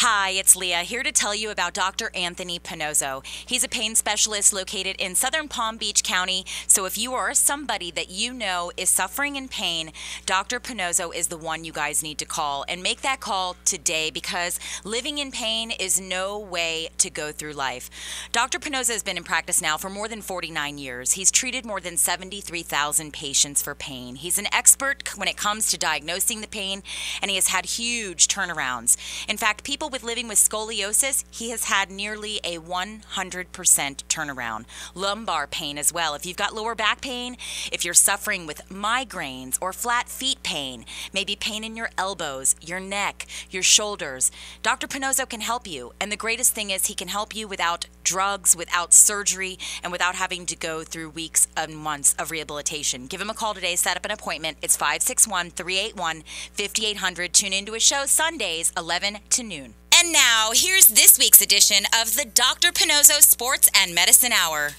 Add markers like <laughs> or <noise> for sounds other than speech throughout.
Hi, it's Leah here to tell you about Dr. Anthony Pannozzo. He's a pain specialist located in southern Palm Beach County. So if you are somebody that you know is suffering in pain, Dr. Pannozzo is the one you guys need to call. And make that call today because living in pain is no way to go through life. Dr. Pannozzo has been in practice now for more than 49 years. He's treated more than 73,000 patients for pain. He's an expert when it comes to diagnosing the pain, and he has had huge turnarounds. In fact, people with living with scoliosis, he has had nearly a 100% turnaround. Lumbar pain as well. If you've got lower back pain, if you're suffering with migraines or flat feet pain, maybe pain in your elbows, your neck, your shoulders, Dr. Pannozzo can help you. And the greatest thing is he can help you without drugs, without surgery, and without having to go through weeks and months of rehabilitation. Give him a call today, set up an appointment. It's 561 381 5800. Tune into his show Sundays, 11 to noon. And now, here's this week's edition of the Dr. Pannozzo Sports and Medicine Hour.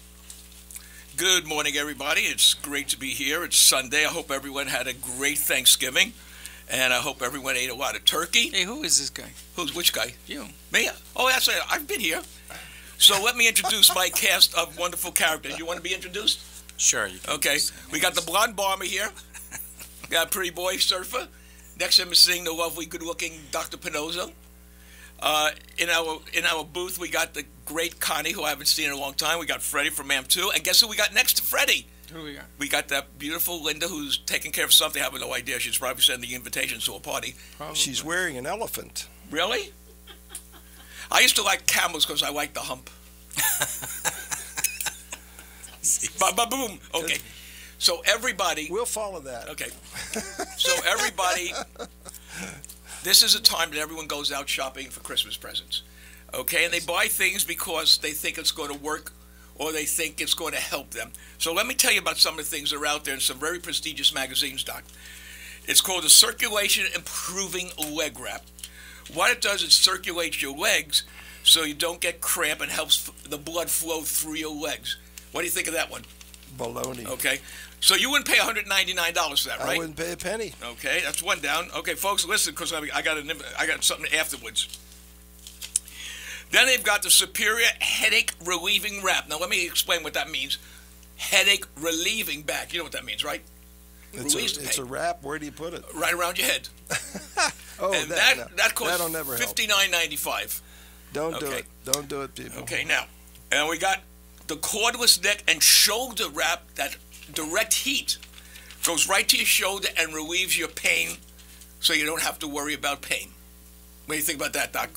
Good morning, everybody. It's great to be here. It's Sunday. I hope everyone had a great Thanksgiving, and I hope everyone ate a lot of turkey. Hey, who is this guy? Who's which guy? You. Me? Oh, that's right. I've been here. So let me introduce my cast of wonderful characters. You want to be introduced? Sure. You can Okay. We got the blonde bomber here. <laughs> got pretty boy surfer. Next to him is sitting the lovely, good-looking Dr. Pannozzo. Uh, in our in our booth, we got the great Connie, who I haven't seen in a long time. We got Freddie from Mam 2. And guess who we got next to Freddie? Who we got? We got that beautiful Linda who's taking care of something. I have no idea. She's probably sending the invitations to a party. Probably. She's wearing an elephant. Really? I used to like camels because I like the hump. <laughs> ba ba boom. Okay. So everybody. We'll follow that. Okay. <laughs> So everybody. This is a time that everyone goes out shopping for Christmas presents. Okay, and they buy things because they think it's going to work or they think it's going to help them. So let me tell you about some of the things that are out there in some very prestigious magazines, Doc. It's called the Circulation Improving Leg Wrap. What it does is circulates your legs so you don't get cramp and helps the blood flow through your legs. What do you think of that one? Baloney. Okay. So you wouldn't pay $199 for that, right? I wouldn't pay a penny. Okay, that's one down. Okay, folks, listen, because I, I got an, I got something afterwards. Then they've got the Superior Headache Relieving Wrap. Now let me explain what that means. Headache relieving back. You know what that means, right? It's Release a, it's a wrap. Where do you put it? Right around your head. <laughs> Oh, and that that no. that costs That'll never fifty nine ninety five. Don't do it. Don't do it, people. Okay, now, and we got the cordless neck and shoulder wrap that direct heat goes right to your shoulder and relieves your pain, so you don't have to worry about pain. What do you think about that, Doc?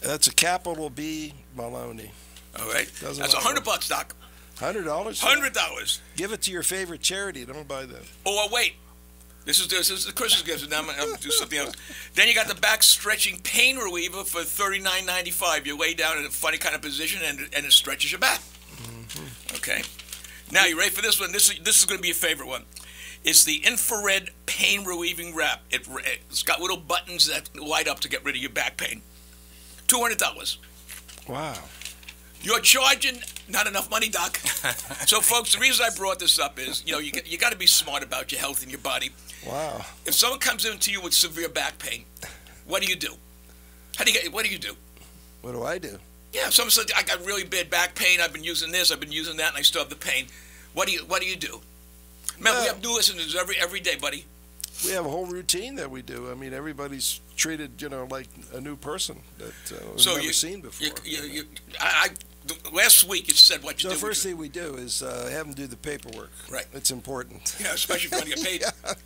That's a capital B baloney. All right, Doesn't that's a hundred bucks, Doc. Hundred dollars. Hundred dollars. Give it to your favorite charity. Don't buy that. Oh, oh, wait. This is this is the Christmas gift. Now I'm gonna do something else. Then you got the back stretching pain reliever for thirty nine ninety five. You lay down in a funny kind of position and and it stretches your back. Mm-hmm. Okay. Now you ready for this one? This is this is going to be your favorite one. It's the infrared pain relieving wrap. It, it's got little buttons that light up to get rid of your back pain. Two hundred dollars. Wow. You're charging not enough money, Doc. <laughs> so, folks, the reason I brought this up is, you know, you, got- you got to be smart about your health and your body. Wow. If someone comes in to you with severe back pain, what do you do? How do you get? What do you do? What do I do? Yeah, someone says I got really bad back pain. I've been using this. I've been using that, and I still have the pain. What do you What do you do? Man, we have new listeners every every day, buddy. We have a whole routine that we do. I mean, everybody's treated, you know, like a new person that uh, we've So never you- seen before. You, you, you, I, I, the- last week you said what you so do. the first thing we do is uh, have them do the paperwork. Right. It's important. yeah, especially if you want to get paid.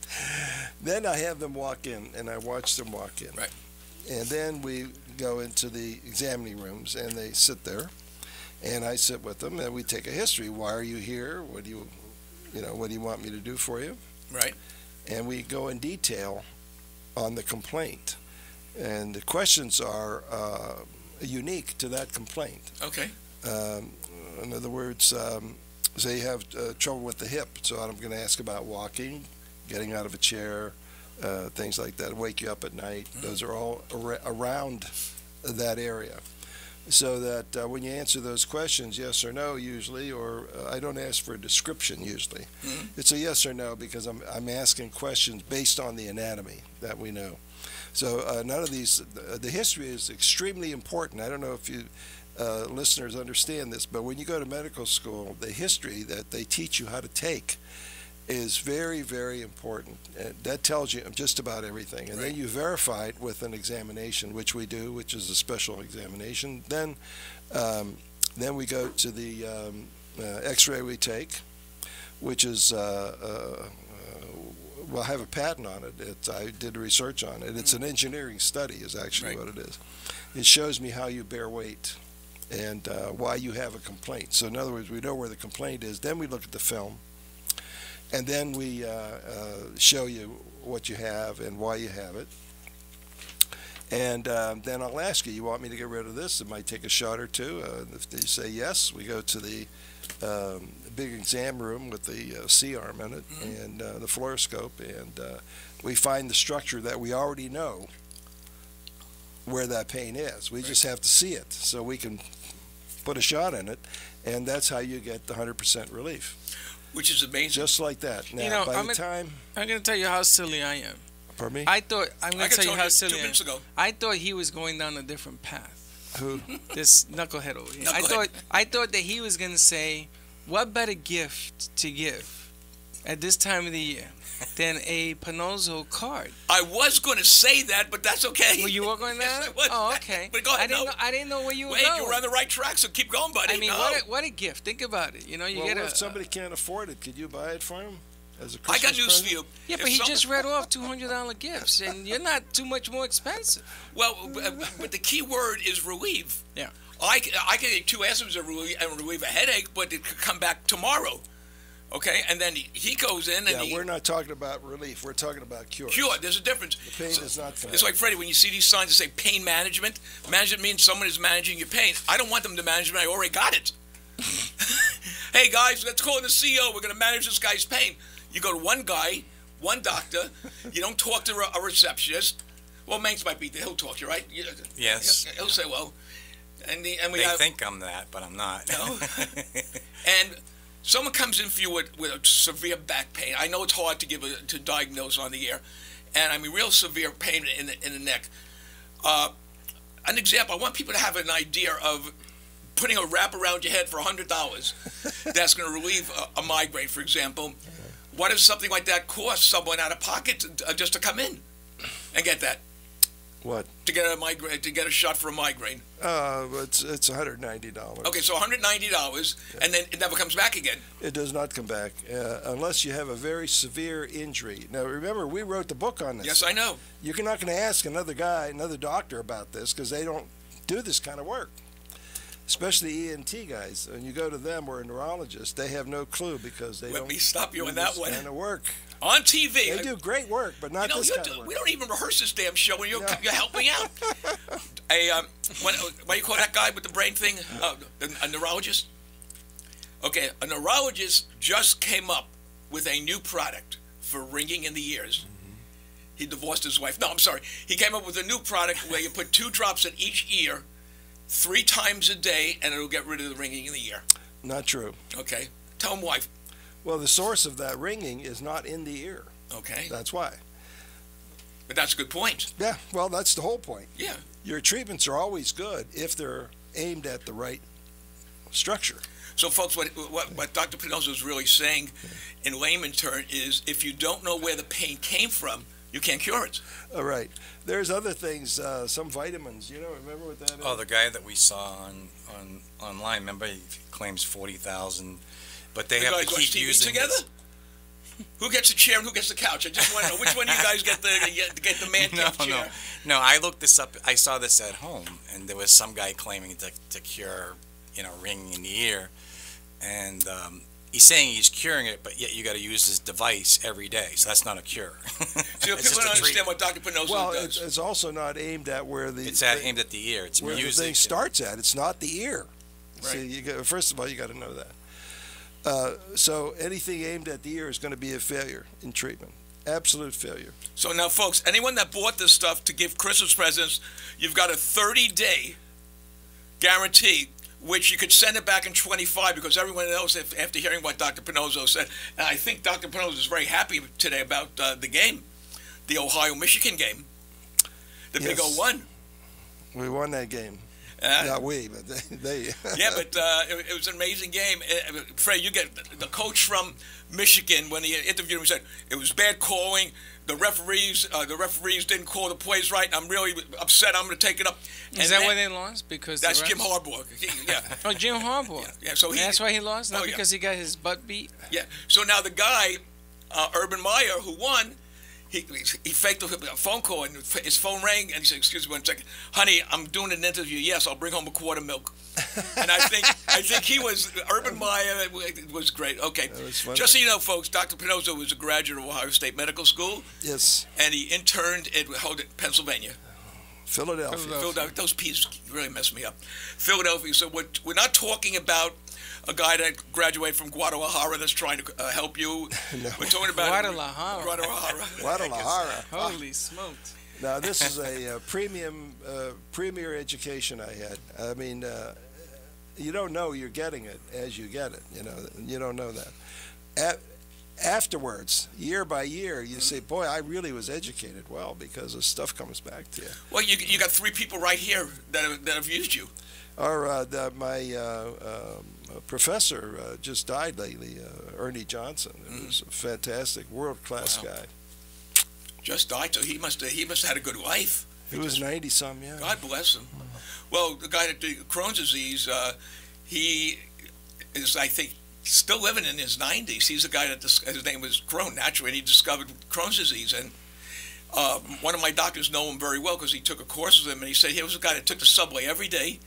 Then I have them walk in, and I watch them walk in. Right. And then we go into the examining rooms, and they sit there, and I sit with them, and we take a history. Why are you here? What do you, you know, what do you want me to do for you? Right. And we go in detail on the complaint, and the questions are uh, unique to that complaint. Okay. Um, in other words, um, say you have uh, trouble with the hip, so I'm going to ask about walking, getting out of a chair, uh, things like that, wake you up at night. Those are all ar- around that area. So that uh, when you answer those questions, yes or no, usually, or uh, I don't ask for a description usually. Mhm. It's a yes or no because I'm, I'm asking questions based on the anatomy that we know. So uh, none of these. The, the history is extremely important. I don't know if you uh, listeners understand this, but when you go to medical school, the history that they teach you how to take is very, very important. And that tells you just about everything. And Right. then you verify it with an examination, which we do, which is a special examination. Then, um, then we go to the um, uh, X-ray we take, which is uh, uh, uh, well, I have a patent on it. It's, I did research on it. It's an engineering study, is actually Right. what it is. It shows me how you bear weight and uh, why you have a complaint. So, in other words, we know where the complaint is. Then we look at the film, and then we uh, uh, show you what you have and why you have it. And um, then I'll ask you, you want me to get rid of this? It might take a shot or two. Uh, if they say yes, we go to the um, big exam room with the uh, C-arm in it and uh, the fluoroscope, and uh, we find the structure that we already know where that pain is. We just have to see it so we can put a shot in it, and that's how you get the 100% relief. Which is amazing. Just like that. Now, know, by I'm the a- time, I'm gonna tell you how silly I am. pardon me, I thought I'm gonna tell you how silly two I am. ago. I thought he was going down a different path. who? <laughs> This knucklehead over here. I thought I thought that he was gonna say, "What better gift to give at this time of the year than a Pannozzo card?" I was going to say that, but that's okay. Were you were going <laughs> Yes, there? I. Oh, okay. But go ahead, I didn't no. know. I didn't know where you were Wait, going. you're on the right track, so keep going, buddy. I mean, no. what a, what a gift! Think about it. You know, you well, get what a. if somebody can't afford it? Could you buy it for him as a I Christmas I got news present? for you. yeah, If but he some- just read off two hundred dollar gifts, and you're not too much more expensive. Well, but but the key word is relieve. Yeah. I, c- I can take two aspirin and relieve, and relieve a headache, but it could come back tomorrow. Okay, and then he, he goes in and Yeah, he we're not talking about relief. We're talking about cure. cure. There's a difference. The pain is not coming. It's like Freddie, when you see these signs that say pain management, management means someone is managing your pain. I don't want them to manage me. I already got it. <laughs> hey guys, let's call in the CEO. We're going to manage this guy's pain. You go to one guy, one doctor. You don't talk to a a receptionist. Well, Manx might be there. He'll talk to you, right? You- Yes. He'll say, well, and the, and we They have think I'm that, but I'm not. No. <laughs> and someone comes in for you with, with a severe back pain. I know it's hard to give a, to diagnose on the air, and I mean real severe pain in the, in the neck. Uh, an example: I want people to have an idea of putting a wrap around your head for hundred dollars. <laughs> that's going to relieve a, a migraine, for example. What does something like that cost someone out of pocket to, uh, just to come in and get that? What? To get a migraine, to get a shot for a migraine. Uh, it's it's 190 dollars. Okay, so $190, and then it never comes back again. It does not come back uh, unless you have a very severe injury. Now, remember, we wrote the book on this. Yes, I know. You're not going to ask another guy, another doctor about this because they don't do this kind of work. Especially ENT guys. When you go to them or a neurologist, they have no clue because they Let don't Let me stop you do on that one. kind of work. On TV. They I- do great work, but not you know, this you kind do- of work. we don't even rehearse this damn show, and you're, No. you're helping out. <laughs> a um, what, what do you call that guy with the brain thing? Uh, a, a neurologist. Okay, a neurologist just came up with a new product for ringing in the ears. He divorced his wife. No, I'm sorry. He came up with a new product where you put two drops in each ear, three times a day, and it'll get rid of the ringing in the ear. Not true. Okay, tell him why. Well, the source of that ringing is not in the ear. Okay, That's why. but that's a good point. Yeah, well, that's the whole point. Yeah. Your treatments are always good if they're aimed at the right structure. So, folks, what, what, what Dr. Pannozzo is really saying in layman term is if you don't know where the pain came from, you can't cure it. All right. There's other things, uh, some vitamins. You know, remember what that is? Oh, the guy that we saw on, on online, remember he claims forty thousand, but they You have guys to watch keep TV using together? this- Who gets the chair and who gets the couch? I just want to know which one of you guys get the get, get the man <laughs> No, cave no, no. I looked this up. I saw this at home, and there was some guy claiming to, to cure, you know, ringing in the ear, and um, he's saying he's curing it, but yet you got to use this device every day. So that's not a cure. <laughs> So people don't understand treatment. what Dr. Pannozzo well, does. it's, it's also not aimed at where the It's at, the- aimed at the ear. It's where music. the thing starts at. It's not the ear. See, Right. you got, first of all, you got to know that. Uh, so anything aimed at the ear is going to be a failure in treatment. Absolute failure. So now, folks, anyone that bought this stuff to give Christmas presents, you've got a 30-day guarantee, which you could send it back in 25 because everyone knows if, after hearing what Dr. Pannozzo said, and I think Dr. Pannozzo is very happy today about uh, the game, the Ohio-Michigan game. The Big Yes. won. We won that game. Uh, Not we, but they. they <laughs> yeah, but uh, it, it was an amazing game. Fred, you get the coach from Michigan when he interviewed him. He said it was bad calling. The referees, uh, the referees didn't call the plays right. I'm really upset. I'm going to take it up. Is that why they lost? Because That's Jim Harbaugh. He- yeah, <laughs> Oh, Jim Harbaugh. yeah. So he, That's why he lost, not Oh, yeah. because he got his butt beat. Yeah. So now the guy, uh, Urban Meyer, who won, he, he faked a phone call and his phone rang and he said, "Excuse me one second, honey, I'm doing an interview. Yes, I'll bring home a quart of milk." <laughs> and I think I think he was Urban Meyer it was great. Okay, was just so you know, folks, Dr. Pannozzo was a graduate of Ohio State Medical School yes, and he interned at hold Pennsylvania. Philadelphia. Philadelphia. Philadelphia. Those P's really messed me up. Philadelphia. So we're, we're not talking about a guy that graduated from Guadalajara that's trying to uh, help you. <laughs> No. We're talking about Guadalajara. Guadalajara. <laughs> Guadalajara. <laughs> Holy smokes. Now this is a uh, premium, uh, premier education I had. I mean, uh, you don't know you're getting it as you get it. You know, you don't know that. At, afterwards, year by year, you say, "Boy, I really was educated well," because the stuff comes back to you. Well, you, you got three people right here that have, that have used you. Or uh, the, my uh, um, professor uh, just died lately, uh, Ernie Johnson. It was a fantastic, world class Wow. guy. Just died, so he must have, he must have had a good life. He was ninety some, yeah. God bless him. Well, the guy that did Crohn's disease, uh, he is, I think, still living in his 90s. He's the guy that dis- his name was Crohn naturally, and he discovered Crohn's disease. And uh, one of my doctors know him very well because he took a course with him, and he said he was a guy that took the subway every day,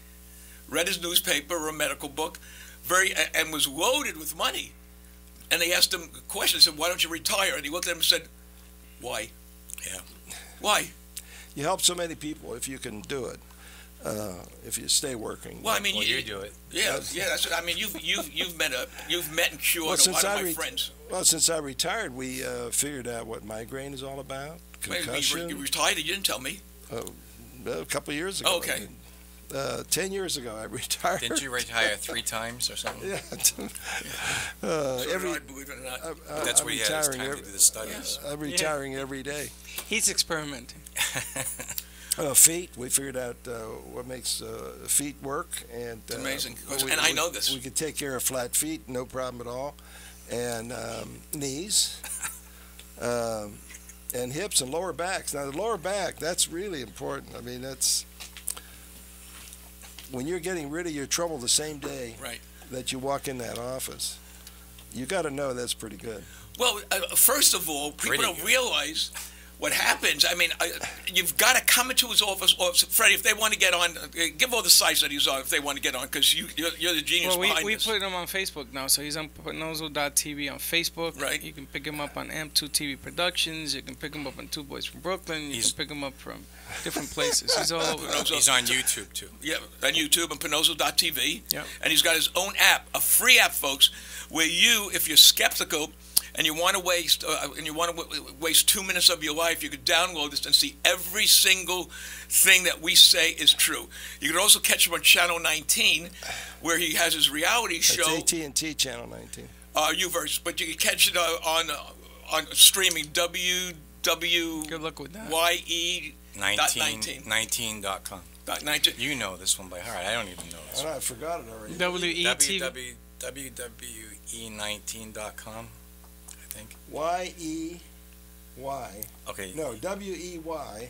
read his newspaper or a medical book, very and was loaded with money. And they asked him a question. They said, "Why don't you retire?" And he looked at him and said, "Why? Yeah. Why? You help so many people if you can do it. Uh, if you stay working. Well, I mean, Well, you, you do it. Yeah, yeah. That's what I mean. You've you've you've met a you've met and cured Well, a since lot of I my re- friends. Well, since I retired, we uh, figured out what migraine is all about. Wait, you, Concussion. you retired. You didn't tell me. a couple of years ago. Oh, okay. Uh, Ten years ago, I <laughs> retired. Didn't you retire three times or something? Yeah. <laughs> uh, So every. I, believe it or not. I, But that's I'm what he had his time every, to do the studies. I'm retiring every day. He's experimenting. <laughs> Uh, feet. We figured out uh, what makes uh, feet work, and It's uh, we- and I know this. We could take care of flat feet, no problem at all, and um, knees, <laughs> um, and hips and lower backs. Now the lower back, that's really important. I mean, that's when you're getting rid of your trouble the same day Right. that you walk in that office. You got to know that's pretty good. Well, uh, first of all, people Pretty don't good. realize what happens. I mean, I, you've got to come into his office. Or Freddie, if they want to get on, uh, give all the sites that he's on if they want to get on, because you, you're, you're the genius Well, we, behind we this. put him on Facebook now, so he's on Pannozzo.tv on Facebook. Right. You can pick him up on Amp2 TV Productions. You can pick him up on Two Boys from Brooklyn. You He's- can pick him up from different places. He's all <laughs> over. Pannozzo. He's on YouTube too. Yeah, on YouTube and Pannozzo.tv. Yep. And he's got his own app, a free app, folks, where you, if you're skeptical and you want to waste uh, and you want to w- w- waste two minutes of your life, you could download this and see every single thing that we say is true. You could also catch him on Channel 19, where he has his reality That's show, AT&T Channel 19. uh, Uverse, but you can catch it uh, on uh, on streaming www. Good luck with that. Y-E 19, 19. 19.com. dot 19. You know this one by heart. I don't even know this Oh, I forgot it already. WETV. www.e19.com, I think. Y E Y. Okay, No, W E Y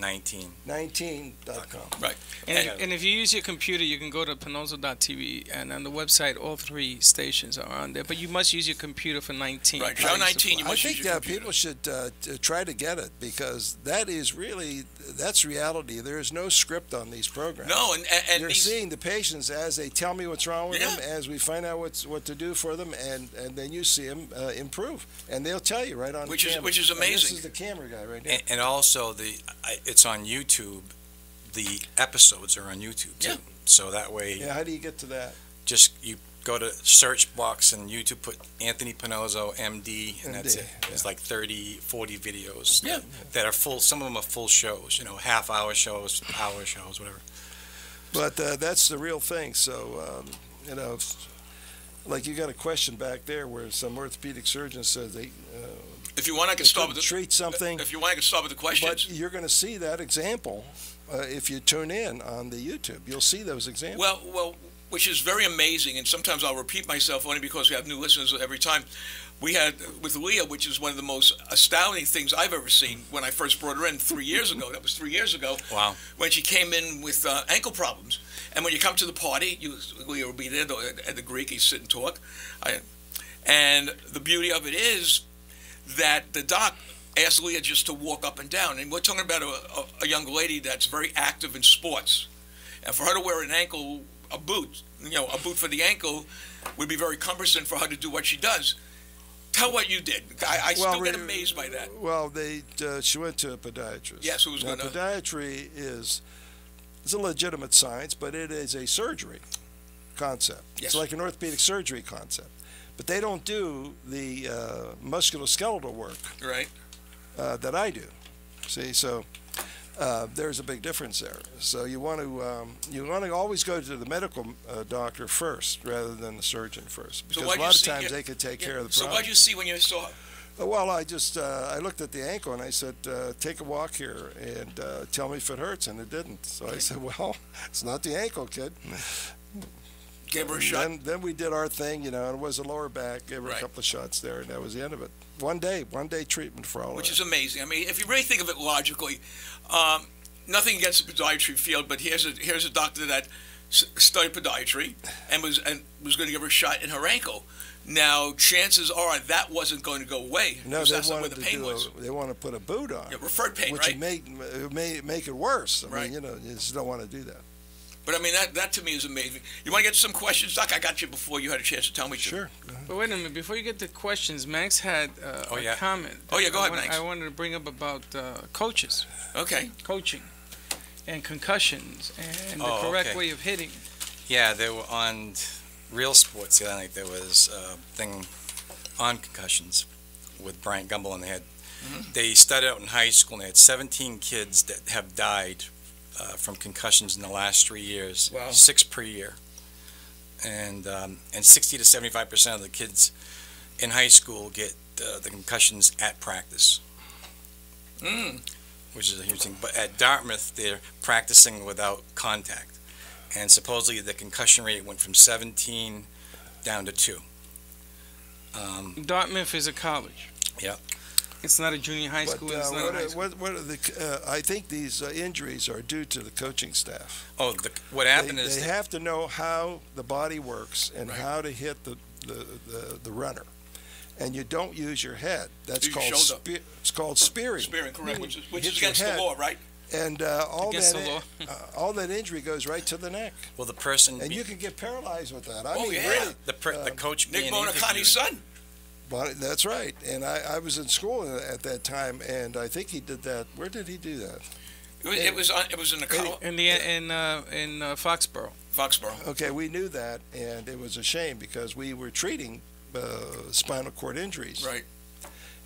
19. 19.com. Right. And, Yeah. and if you use your computer, you can go to Pannozzo.tv, and on the website, all three stations are on there. But you must use your computer for 19. Right, Channel 19, you I must think use your uh, computer. people should uh, try to get it because that is really that's reality. There is no script on these programs. No, and and, and You're these- seeing the patients as they tell me what's wrong with Yeah. them, as we find out what's what to do for them, and, and then you see them uh, improve, and they'll tell you right on Which is- camera. which is And this is the camera guy right now. And, and also, the I, it's on YouTube. The episodes are on YouTube too. Yeah. So that way, yeah, how do you get to that? just you go to search box and YouTube, put Anthony Pannozzo, MD, and that's MD, it. It's like 30, 40 videos Yeah. that, that are full. Some of them are full shows, you know, half hour shows, hour shows, whatever. But uh, that's the real thing. So, um, you know, like you got a question back there where some orthopedic surgeon says they, uh, If you want, I can start with the, treat something, If you want, I can start with the questions. but you're going to see that example uh, if you tune in on the YouTube. You'll see those examples. Well, well, which is very amazing, and sometimes I'll repeat myself only because we have new listeners every time. We had with Leah, which is one of the most astounding things I've ever seen when I first brought her in three years ago. That was three years ago. Wow. When she came in with uh, ankle problems, and when you come to the party, you Leah will be there at the Greek. You sit and talk, I, and the beauty of it is that the doc asked Leah just to walk up and down, and we're talking about a, a, a young lady that's very active in sports, and for her to wear an ankle a boot, you know, a boot for the ankle would be very cumbersome for her to do what she does. Tell what you did. I, I still get amazed by that. Well, they uh, she went to a podiatrist. Yes, who was now, gonna- podiatry is it's a legitimate science, but it is a surgery concept. Yes. It's like an orthopedic surgery concept, but they don't do the uh, musculoskeletal work Right. uh, that I do. See, so uh, there's a big difference there. So you want to um, you want to always go to the medical uh, doctor first rather than the surgeon first, because why'd a lot of times yeah, they could take Yeah. care of the problem. So problem. what'd you see when you saw? Uh, Well, I just uh, I looked at the ankle and I said, uh, "Take a walk here and uh, tell me if it hurts," and it didn't. So I said, "Well, <laughs> it's not the ankle, kid." <laughs> Gave her a And shot. Then, then we did our thing, you know, and it was a lower back. Gave her Right. a couple of shots there, and that was the end of it. One day, one day treatment for all which is amazing. I mean, if you really think of it logically, um, nothing against the podiatry field, but here's a here's a doctor that studied podiatry <sighs> and was and was going to give her a shot in her ankle. Now, chances are that wasn't going to go away. No, they that's not where wanted the to do. was. A, they want to put a boot on, Yeah, referred pain, which right? make it may make it worse. I Right. mean, you know, you just don't want to do that. But I mean, that that to me is amazing. You want to get to some questions, Doc? I got you before you had a chance to tell me. to. Sure. But wait a minute, before you get to questions, Max had uh, Oh, a comment. Oh, yeah, go I ahead, wanna- Max. I wanted to bring up about uh, coaches, Okay. coaching, and concussions, and the Oh, correct okay. way of hitting. Yeah, they were on Real Sports the other night. There was a thing on concussions with Bryant Gumbel, and they had they started out in high school and they had 17 kids that have died uh, from concussions in the last three years. Wow. Six per year, and um, and 60 to 75 percent of the kids in high school get uh, the concussions at practice. Mm. which is a huge thing. But at Dartmouth, they're practicing without contact, and supposedly the concussion rate went from 17 down to two. Um, Dartmouth is a college. Yeah. It's not a junior high But school. uh, it's not what, a high are, school. what, what are the? Uh, I think these uh, injuries are due to the coaching staff. oh, the, what They, happened is they that- have to know how the body works and Right. how to hit the, the, the, the runner. And you don't use your head. That's Use your called shoulder. spe- it's called spearing. Spearing, correct, which is, which is against the law, right? And uh, all that the law. <laughs> uh, all that injury goes right to the neck, well, the person, and be- you can get paralyzed with that. I Oh, mean, yeah. really. the, per, the uh, coach Nick being Buoniconti's son. But that's right. And I, I was in school at that time, and I think he did that. Where did he do that? It was, it was, on, it was in the col- in the in uh, in uh, Foxborough. Foxborough. Okay, we knew that, and it was a shame because we were treating uh, spinal cord injuries. Right.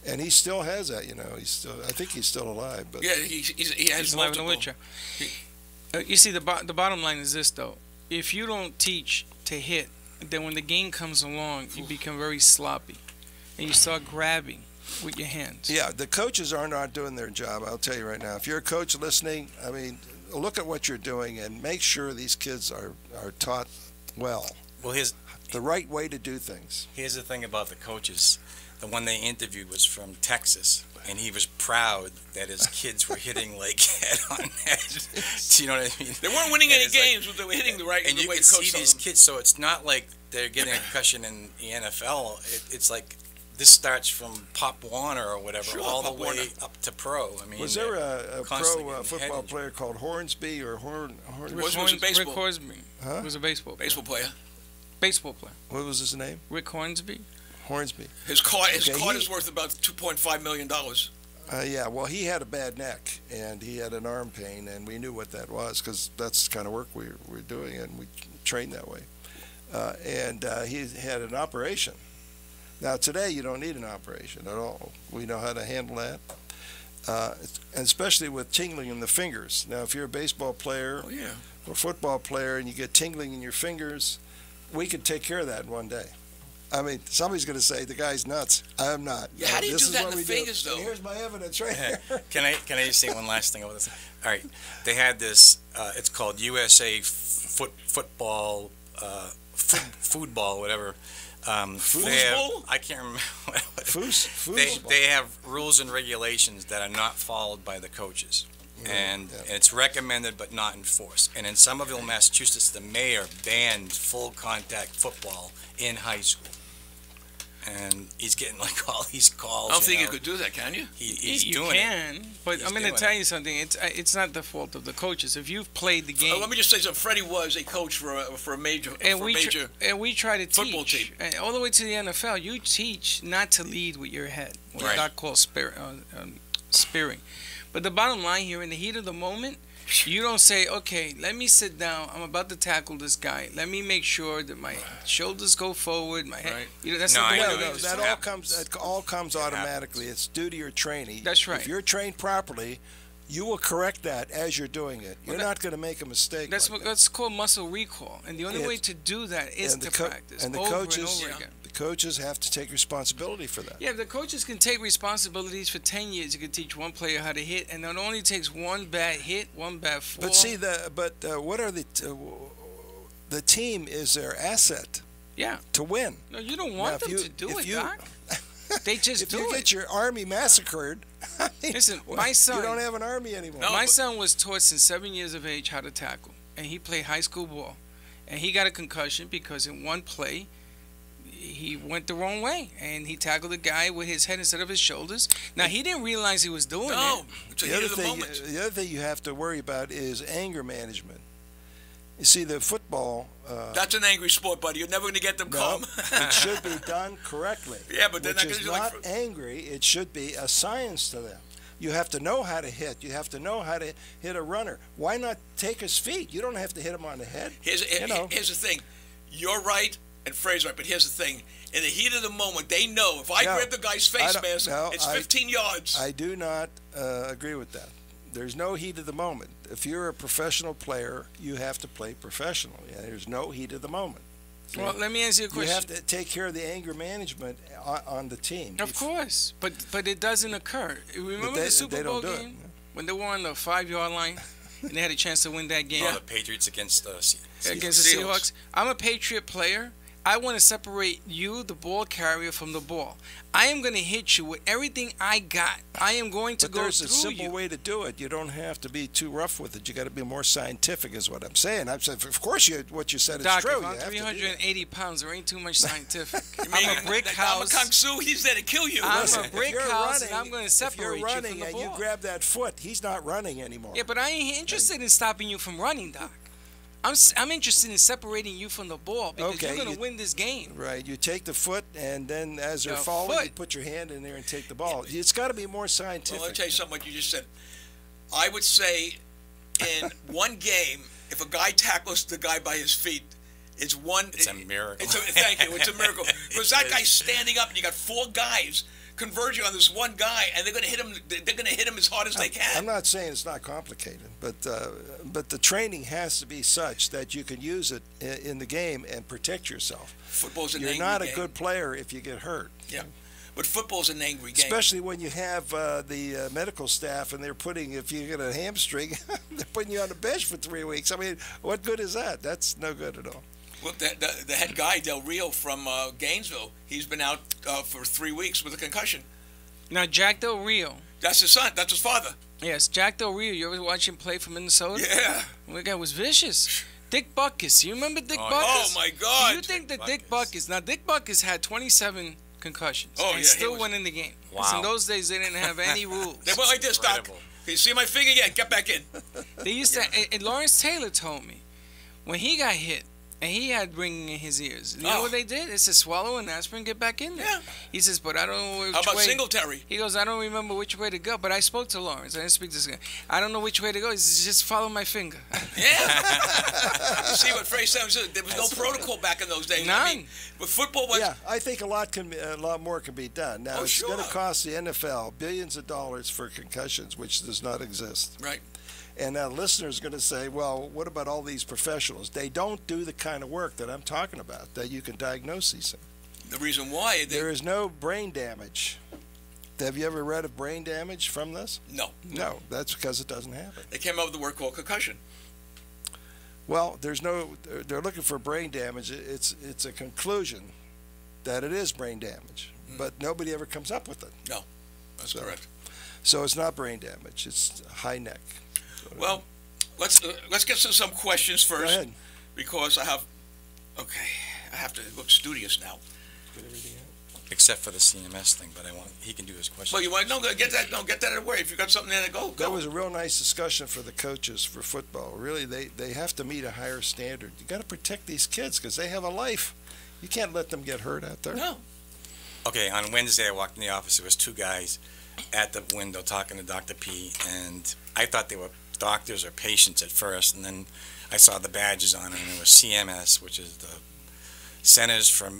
And he still has that, you know. He's still, I think he's still alive, but Yeah, he, he's, he has He's alive in the multiple. wheelchair. Uh, you see, the bo- the bottom line is this though: if you don't teach to hit, then when the game comes along, you become very sloppy, and you start grabbing with your hands. yeah, the coaches are not doing their job. I'll tell you right now. If you're a coach listening, I mean, look at what you're doing and make sure these kids are, are taught well, Well, here's the right way to do things. here's the thing about the coaches. The one they interviewed was from Texas, and he was proud that his kids were hitting <laughs> like head on head. Do you know what I mean? They weren't winning And any it's like- games, but they were hitting the right and the you way can the coach see these them. kids. So it's not like they're getting a concussion in the NFL. It, it's like this starts from Pop Warner or whatever, Sure, all Pop the way Warner. up to pro. I mean, Was there a, a pro uh, football head player called Hornsby or Horn? Horn Was- was a baseball. Rick Hornsby Huh? was a baseball player. Baseball player. baseball player. what was his name? Rick Hornsby. Hornsby. His car, his Okay, card he- is worth about two point five million dollars. Uh, yeah, well, he had a bad neck and he had an arm pain, and we knew what that was because that's the kind of work we we're doing, and we train that way. Uh, and uh, he had an operation. Now today, you don't need an operation at all. We know how to handle that, uh, and especially with tingling in the fingers. Now, if you're a baseball player Oh yeah. or football player and you get tingling in your fingers, we could take care of that in one day. I mean, somebody's going to say the guy's nuts. I'm not. Yeah, how do you This do that in the fingers, do. though? Here's my evidence right <laughs> here. Can I can I just say one last thing about this? All right, they had this. Uh, it's called USA Foot Football uh, food, food ball, whatever. Um, they have- Foosball? I can't remember. <laughs> what- Foos, they, foosball. they have rules and regulations that are not followed by the coaches. And yeah. it's recommended but not enforced. And in Somerville, Massachusetts, the mayor banned full contact football in high school. And he's getting like <laughs> all these calls. I don't think you know. could do that, can you? He, he's you doing it. can, but He's I'm going to tell it. you something. It's uh, it's not the fault of the coaches. If you've played the game, Uh, let me just say something. Freddie was a coach for a, for a major and for a we tr- major. and we try to football teach team. and all the way to the NFL. You teach not to lead with your head. What Right. Doc calls spear, uh, um, spearing. But the bottom line here, in the heat of the moment, <laughs> you don't say, "Okay, let me sit down. I'm about to tackle this guy. Let me make sure that my shoulders go forward. My head." Right. You know, that's No, not the I way No, no, it is. just that all comes. That all comes It automatically. happens. It's due to your training. That's right. If you're trained properly, you will correct that as you're doing it. You're Well, that- not going to make a mistake. That's like what that's called muscle recall, and the only It's- way to do that is to practice and the over coaches, and over again. The coaches have to take responsibility for that. Yeah, the coaches can take responsibilities for ten years. You can teach one player how to hit, and it only takes one bad hit, one bad fall. But see the but uh, what are the t- uh, the team is their asset yeah, to win. no, you don't want if them you- to do it, you- Doc. <laughs> <laughs> They just if do you it. get your army massacred, <laughs> I mean, Listen, well, my son- you don't have an army anymore. No. My but- son was taught since seven years of age how to tackle, and he played high school ball, and he got a concussion because in one play. He went the wrong way, and he tackled the guy with his head instead of his shoulders. Now he didn't realize he was doing No, it. it's a The other of the thing, the other thing you have to worry about is anger management. You see, the football uh, That's an angry sport, buddy. You're never going to get them no, calm. it <laughs> should be done correctly. Yeah, but they're not do like angry. It should be a science to them. You have to know how to hit. You have to know how to hit a runner. Why not take his feet? You don't have to hit him on the head. Here's, You know. here's the thing. You're right, and Frey's right, but here's the thing. In the heat of the moment, they know if I No, grab the guy's face mask, no, it's I- 15 yards. I do not uh, agree with that. There's no heat of the moment. If you're a professional player, you have to play professionally. There's no heat of the moment. Well, let me ask you a question. You question. have to take care of the anger management on, on the team. Of If- course, but but it doesn't occur. Remember they- the Super they Bowl don't do it. game when they were on the five yard line and they had a chance to win that <laughs> game Oh, the Patriots against uh, the Se- against the Seahawks. Seahawks. I'm a Patriot player. I want to separate you, the ball carrier, from the ball. I am going to hit you with everything I got. I am going to But go there's a simple you. way to do it. You don't have to be too rough with it. You got to be more scientific, is what I'm saying. I'm saying, of course, you, what you said is Doc, true. if You I'm have to 380 pounds, there ain't too much <laughs> scientific. You I'm mean a brick that house. Kung Su, he's there to kill you. I'm Listen, a if brick you're house, and running- I'm going to separate you're You're running and you grab that foot, he's not running anymore. Yeah, but I ain't interested in stopping you from running, Doc. I'm s- I'm interested in separating you from the ball because Okay, you're gonna you- win this game. Right, you take the foot, and then as they're The falling, you put your hand in there and take the ball. It's got to be more scientific. Well, scientific. let me tell you something. What you just said. I would say, in <laughs> one game, if a guy tackles the guy by his feet, it's one. It's a miracle. It's a, thank you. It's a miracle <laughs> because that guy's standing up, and you got four guys converging on this one guy, and they're going to hit him. They're going to hit him as hard as they can. I'm not saying it's not complicated, but uh, but the training has to be such that you can use it in, in the game and protect yourself. Football's an You're not a game. good player if you get hurt. Yeah. But football's an angry game. Especially when you have uh, the uh, medical staff and they're putting, if you get a hamstring, <laughs> they're putting you on the bench for three weeks. I mean, what good is that? That's no good at all. Look, the, the, the head guy, Del Rio from uh, Gainesville, he's been out uh, for three weeks with a concussion. Now Jack Del Rio. That's his son. That's his father. Yes, Jack Del Rio. You ever watch him play for Minnesota? Yeah. That guy was vicious. Dick Butkus. You remember Dick Oh, Butkus? Oh my Do God. you think that Dick Butkus. Butkus? Now Dick Butkus had 27 concussions Oh, and yeah, he still was- went in the game. Wow. in those days they didn't have any <laughs> rules. They went like this, Doc. Incredible. You see my finger? Yeah, get back in. They used to. And, and Lawrence Taylor told me when he got hit and he had ringing in his ears. You know Oh. what they did? They said swallow an aspirin, get back in there. Yeah. He says, but I don't know which How about way. Singletary? He goes, I don't remember which way to go, but I spoke to Lawrence. I didn't speak to this guy. I don't know which way to go. He says, just follow my finger. <laughs> Yeah. you see what Frey Sanders said? There was no protocol back in those days. I mean, None. but football was. Yeah, I think a lot can be, a lot more can be done. Now Oh, it's going to cost the NFL billions of dollars for concussions, which does not exist. Right. And now listener is going to say, well, what about all these professionals? They don't do the kind of work that I'm talking about that you can diagnose these things. The reason why they There is no brain damage. Have you ever read of brain damage from this? no No, that's because it doesn't happen. they came up with the word called concussion. Well, there's no. They're looking for brain damage. It's it's a conclusion that it is brain damage, hmm. but nobody ever comes up with it. No, that's So- correct. So it's not brain damage. It's high neck. Well, let's uh, let's get to some questions Go first ahead. because I have. Okay, I have to look studious now. Except for the CMS thing, but I want, he can do his question. Well, you want no get that no get that out of the way. If you got something there, go go. That was a real nice discussion for the coaches for football. Really, they, they have to meet a higher standard. You got to protect these kids because they have a life. You can't let them get hurt out there. no. Okay, on Wednesday, I walked in the office. There was two guys at the window talking to Dr. P, and I thought they were doctors or patients at first, and then I saw the badges on them, and it was CMS, which is the Centers for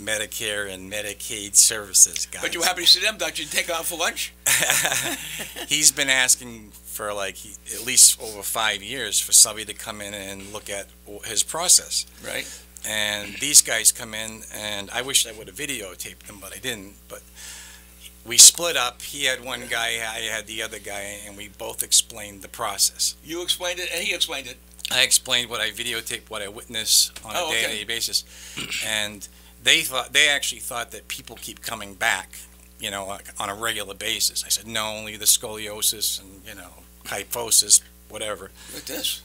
Medicare and Medicaid Services guys. But you happen to see them, Doctor. You take out for lunch. <laughs> <laughs> He's been asking for like he- at least over five years for somebody to come in and look at his process. Right. And these guys come in, and I wish I would have videotaped them, but I didn't. But we split up. He had one guy, I had the other guy, and we both explained the process. You explained it, and he explained it. I explained what I videotaped, what I witness on a Oh, okay. day-to-day basis, and they thought they actually thought that people keep coming back, you know, like, on a regular basis. I said no, only the scoliosis and you know kyphosis, whatever Like this.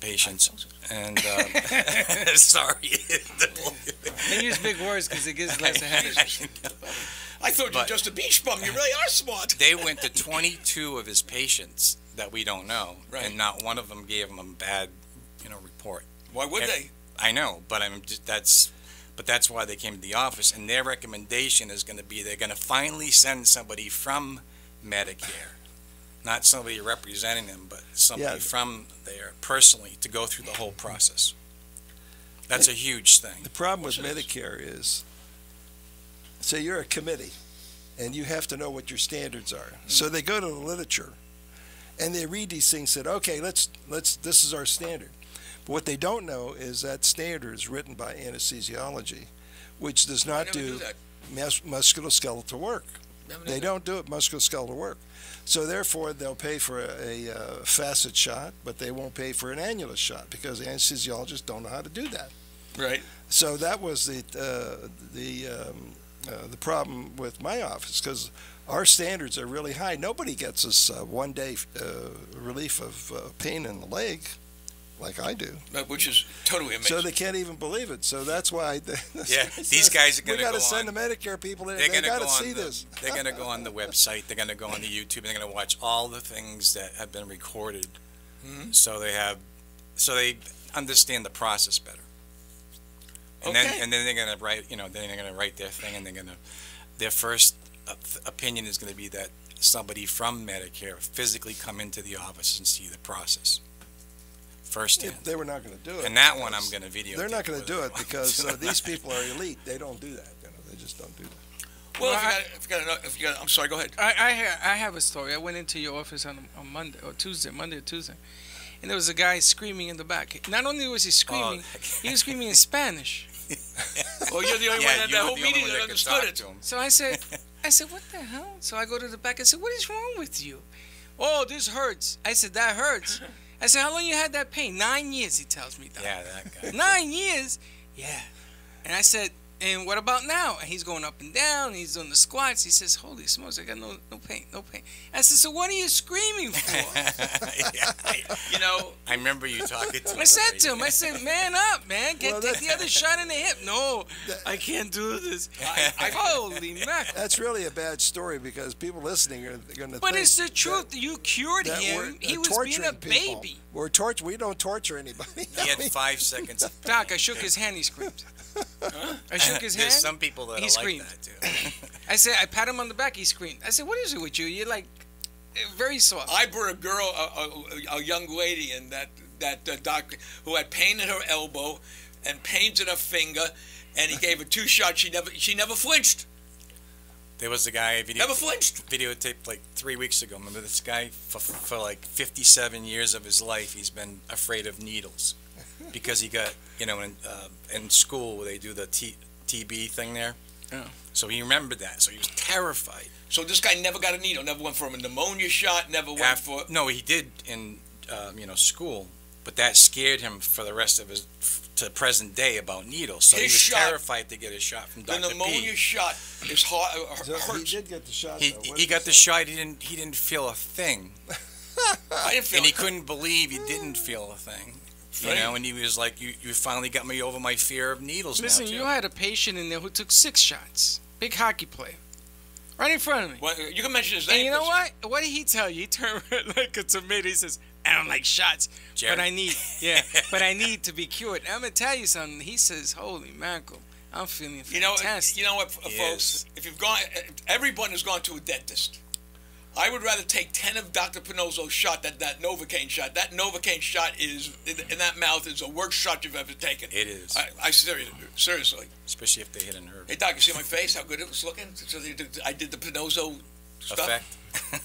patients. And uh, <laughs> <laughs> sorry, <laughs> They use big words because it gives less a headache. I thought you were just a beach bum. You really are smart. they went to 22 of his patients that we don't know, Right. and not one of them gave him a bad, you know, report. Why would And- they? I know, but I'm just that's, but that's why they came to the office, and their recommendation is going to be they're going to finally send somebody from Medicare, not somebody representing them, but somebody Yeah. from there personally to go through the whole process. That's a huge thing. The problem with. Medicare is, say you're a committee, and you have to know what your standards are. So they go to the literature, and they read these things. Said, okay, let's let's this is our standard. But what they don't know is that standard is written by anesthesiology, which does not do do mus- musculoskeletal work. They that. don't do it musculoskeletal work. So therefore, they'll pay for a, a uh, facet shot, but they won't pay for an annulus shot because anesthesiologists don't know how to do that. Right. So that was the uh, the um, uh, the problem with my office because our standards are really high. Nobody gets us uh, one day uh, relief of uh, pain in the leg, like I do. But- Which is totally amazing. So they can't even believe it. So that's why. <laughs> Yeah, these guys are going to go. We got to send on. the Medicare people in. They're They going to got go to see the, this. <laughs> They're going to go on the website. They're going to go on the YouTube. And they're going to watch all the things that have been recorded, Mhm. so they have, so they understand the process better. And then and then they're going to write. You know, then they're going to write their thing, and they're going to. Their first uh, opinion is going to be that somebody from Medicare physically come into the office and see the process firsthand. They were not going to do it. And that one I'm going to video. They're not going to do it because uh, these people are elite. They don't do that. You know, they just don't do that. well, if you I- got, if you got, ano- if you got, I'm sorry. Go ahead. I I, ha- I have a story. I went into your office on on Monday or Tuesday, Monday or Tuesday, and there was a guy screaming in the back. Not only was he screaming, he was screaming in Spanish. Well, <laughs> oh, you're the only yeah, one at that were whole the only meeting that that understood it. So I said, <laughs> I said, what the hell? So I go to the back. I said, what is wrong with you? Oh, this hurts. I said, that hurts. I said, how long you had that pain? Nine years. He tells me that. Yeah, that guy. <laughs> Nine years? Yeah. And I said, and what about now? And he's going up and down. He's doing the squats. He says, holy smokes, I got no, no pain, no pain. I said, so what are you screaming for? <laughs> yeah, I, You know, I remember you talking to him. I said to him, I said, man up, man. Get Well, that- the other shot in the hip. No, I can't do this. <laughs> I, I, <laughs> Holy mackerel. That's really a bad story because people listening are going to. But think it's the that- truth. You cured that him. uh, He was being a people. baby. We're torture. We don't torture anybody. He had five seconds. Doc, I shook his hand. He screamed. I shook his There's hand. some people that He are screamed. like that too. I said, I pat him on the back. He screamed. I said, what is it with you? You're like very soft. I brought a girl, a, a, a young lady, in that that uh, doctor who had pain in her elbow and pains in her finger, and he <laughs> gave her two shots. She never, she never flinched. There was a guy video, Never flinched. videotaped like three weeks ago. Remember this guy for, for like 57 years of his life, he's been afraid of needles because he got you know in uh, in school where they do the te- TB thing there. Yeah. So he remembered that. So he was terrified. So this guy never got a needle, never went for a pneumonia shot, never went Af- for. no, he did in um, you know school, but that scared him for the rest of his f- to present day about needles. So he was shot- terrified to get a shot from Dr. The Dr. pneumonia P. shot is hard, uh, So he did get the shot. He, though. What he got the say? shot. He didn't he didn't feel a thing, <laughs> I didn't feel and he couldn't believe he didn't feel a thing. You Right. know, and he was like, "You you finally got me over my fear of needles." Listen, now, you too." had a patient in there who took six shots. Big hockey player. Right in front of me. Well, you can mention his name. And you know what? What did he tell you? He turned <laughs> like a tomato. He says, I don't like shots, Jerry. but I need, yeah, <laughs> but I need to be cured. I'm going to tell you something. He says, holy mackerel, I'm feeling You know, fantastic. you know what, He folks? is. If you've gone, everyone has gone to a dentist. I would rather take ten of Dr. Pannozzo's shot than that Novocaine shot. That Novocaine shot is in, in that mouth is the worst shot you've ever taken. It is, I, I serious, seriously. especially if they hit a nerve Hey, doc, you see my face? How good it was looking? So they did, I did the Pannozzo stuff. effect.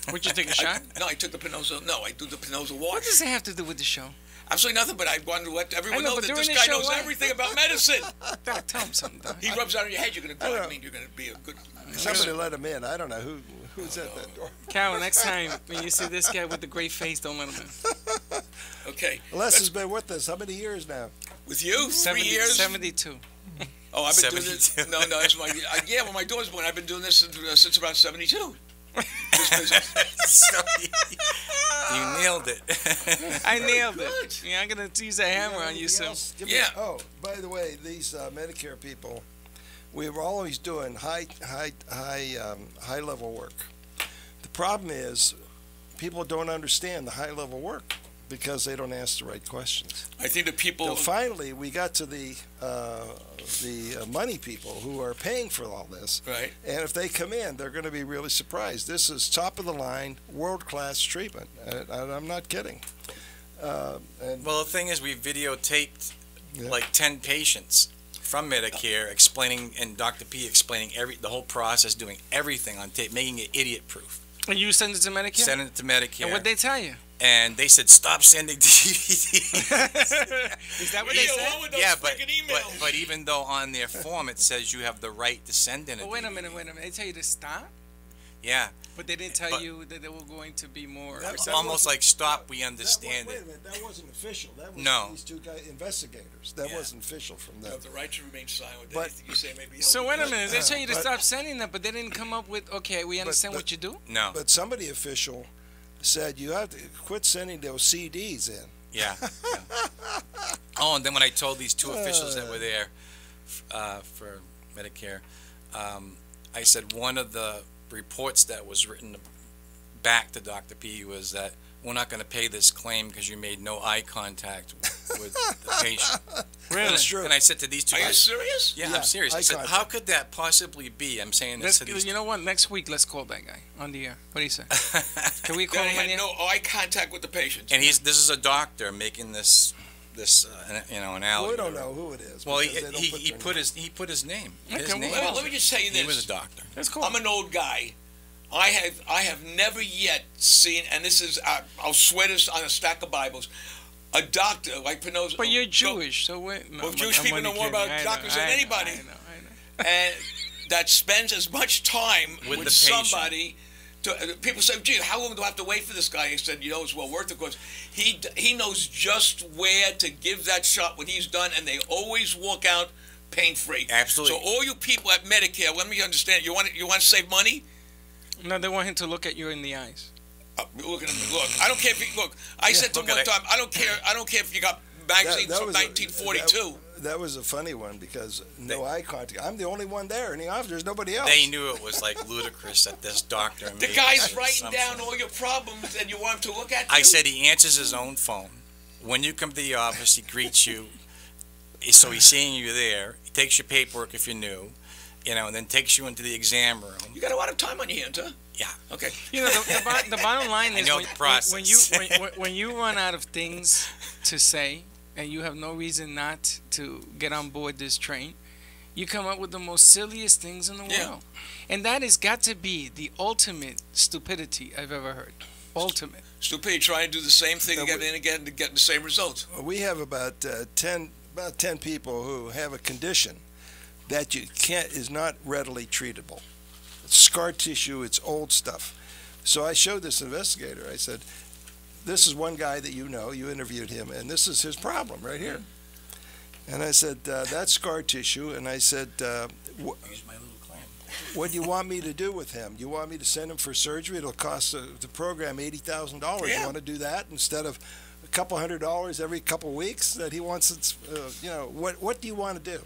<laughs> Would you take a I- shot? no, I took the Pannozzo. No, I do the Pannozzo wash. What does it have to do with the show? Absolutely nothing. But I wanted to let everyone know, know, that this guy knows what? everything about medicine. <laughs> Doc, tell him something, Doc. he rubs out on your head. You're gonna. I I, know. mean, you're gonna be a good. Somebody let him in. I don't know who who's at that door. Carol, next time when you see this guy with the great face, don't let him in. <laughs> Okay. Les has been with us how many years now? With you, three 70 years. 72. Oh, I've been doing this. No, no, that's my. Uh, yeah, when my daughter's born, I've been doing this since, uh, since about '72. <laughs> So you, you nailed it. <laughs> I nailed good. it. Yeah, I'm going to use a hammer on you soon. Give me- Yeah. Oh, by the way, these uh, Medicare people, we were always doing high, high, high, um, high level work. The problem is, people don't understand the high level work because they don't ask the right questions. I think the people. So finally, we got to the uh, the uh, money people who are paying for all this, Right. and if they come in, they're going to be really surprised. This is top of the line, world class treatment, and, and I'm not kidding. Uh, and well, the thing is, we videotaped Yeah. like ten patients from Medicare explaining, and Dr. P explaining every the whole process, doing everything on tape, making it idiot proof. And you send it to Medicare? Send it to Medicare, And what they tell you? and they said stop sending DVDs. <laughs> Is that what they said? with those yeah, but, freaking but but even though on their form it says you have the right to send in a But wait a minute, wait a minute. They tell you to stop, Yeah, but they didn't tell But- you that they were going to be more. That- that almost like stop. We That wa- understand wait a minute, that wasn't official. That was No. these two guys, investigators. That Yeah. wasn't official from You them. have the right to remain silent. But- Anything you say maybe. So wait a minute. They tell you to But- stop sending them, but they didn't come up with. Okay, we understand but- what you do. No, But somebody official said you have to quit sending those CDs in. Yeah. yeah. <laughs> Oh, and then when I told these two officials that were there uh, for Medicare, um, I said one of the reports that was written back to Dr. P was that we're not going to pay this claim because you made no eye contact with the patient. <laughs> Really? That's true. And I said to these two Are you guys, serious? yeah, Yeah, I'm serious. I said, contact. how could that possibly be? I'm saying this Let's, to these you know what? Next week, let's call that guy on the air. What do you say? <laughs> Can we call him on had the air? no eye contact with the patient. and he's this is a doctor making this this uh, you know analogy. Well, we don't know who it is. Well, he, because they don't he, put he put his he put his name. His well, name. Let me, let me just tell you this. He was a this. doctor. Let's call I'm an old guy. I have I have never yet seen, and this is I, I'll swear this on a stack of Bibles, a doctor like Pannozzo. But you're go- Jewish, so what? No, Well, I'm- Jewish I'm people know more about I know, doctors than I know, anybody. I know, I know. and that spends as much time With with, the patient. Somebody. To, uh, people say, "Gee, how long do I have to wait for this guy?" He said, "You know, it's well worth it because he he knows just where to give that shot when he's done, and they always walk out pain free." Absolutely. So all you people at Medicare, let me understand. You want you want to save money? No, they want him to look at you in the eyes. Uh, look at him. Look, I don't care if you look. I said to him one at it. time, I don't care. I don't care if you got magazines that from was a- 1942. That was a funny one because no eye contact. I'm the only one there in the office. There's nobody else. They knew it was like ludicrous that this doctor. the guy's this writing down all your problems, and you want him to look at you. I said he answers his own phone. When you come to the office, he greets you. So he's seeing you there. He takes your paperwork if you're new, you know, and then takes you into the exam room. "You got a lot of time on your hands, huh?" Yeah. Okay. You know, the, the, bo- the bottom line <laughs> I is know when, the process. when you when, when, when you run out of things to say and you have no reason not to get on board this train, you come up with the most silliest things in the Yeah. world, and that has got to be the ultimate stupidity I've ever heard. Ultimate. Stupid, trying to do the same thing No, again we- and again to get the same results. we have about uh, ten about ten people who have a condition that you can't is not readily treatable. It's scar tissue, it's old stuff. So I showed this investigator. I said, "This is one guy that you know. You interviewed him, and this is his problem right here." And I said, uh, "That's scar tissue." And I said, uh, wh- Use my little clam. "What do you want me to do with him? You want me to send him for surgery? It'll cost uh, the program eighty thousand dollars. Yeah. You want to do that instead of a couple hundred dollars every couple of weeks that he wants? It's, uh, you know, what what do you want to do?"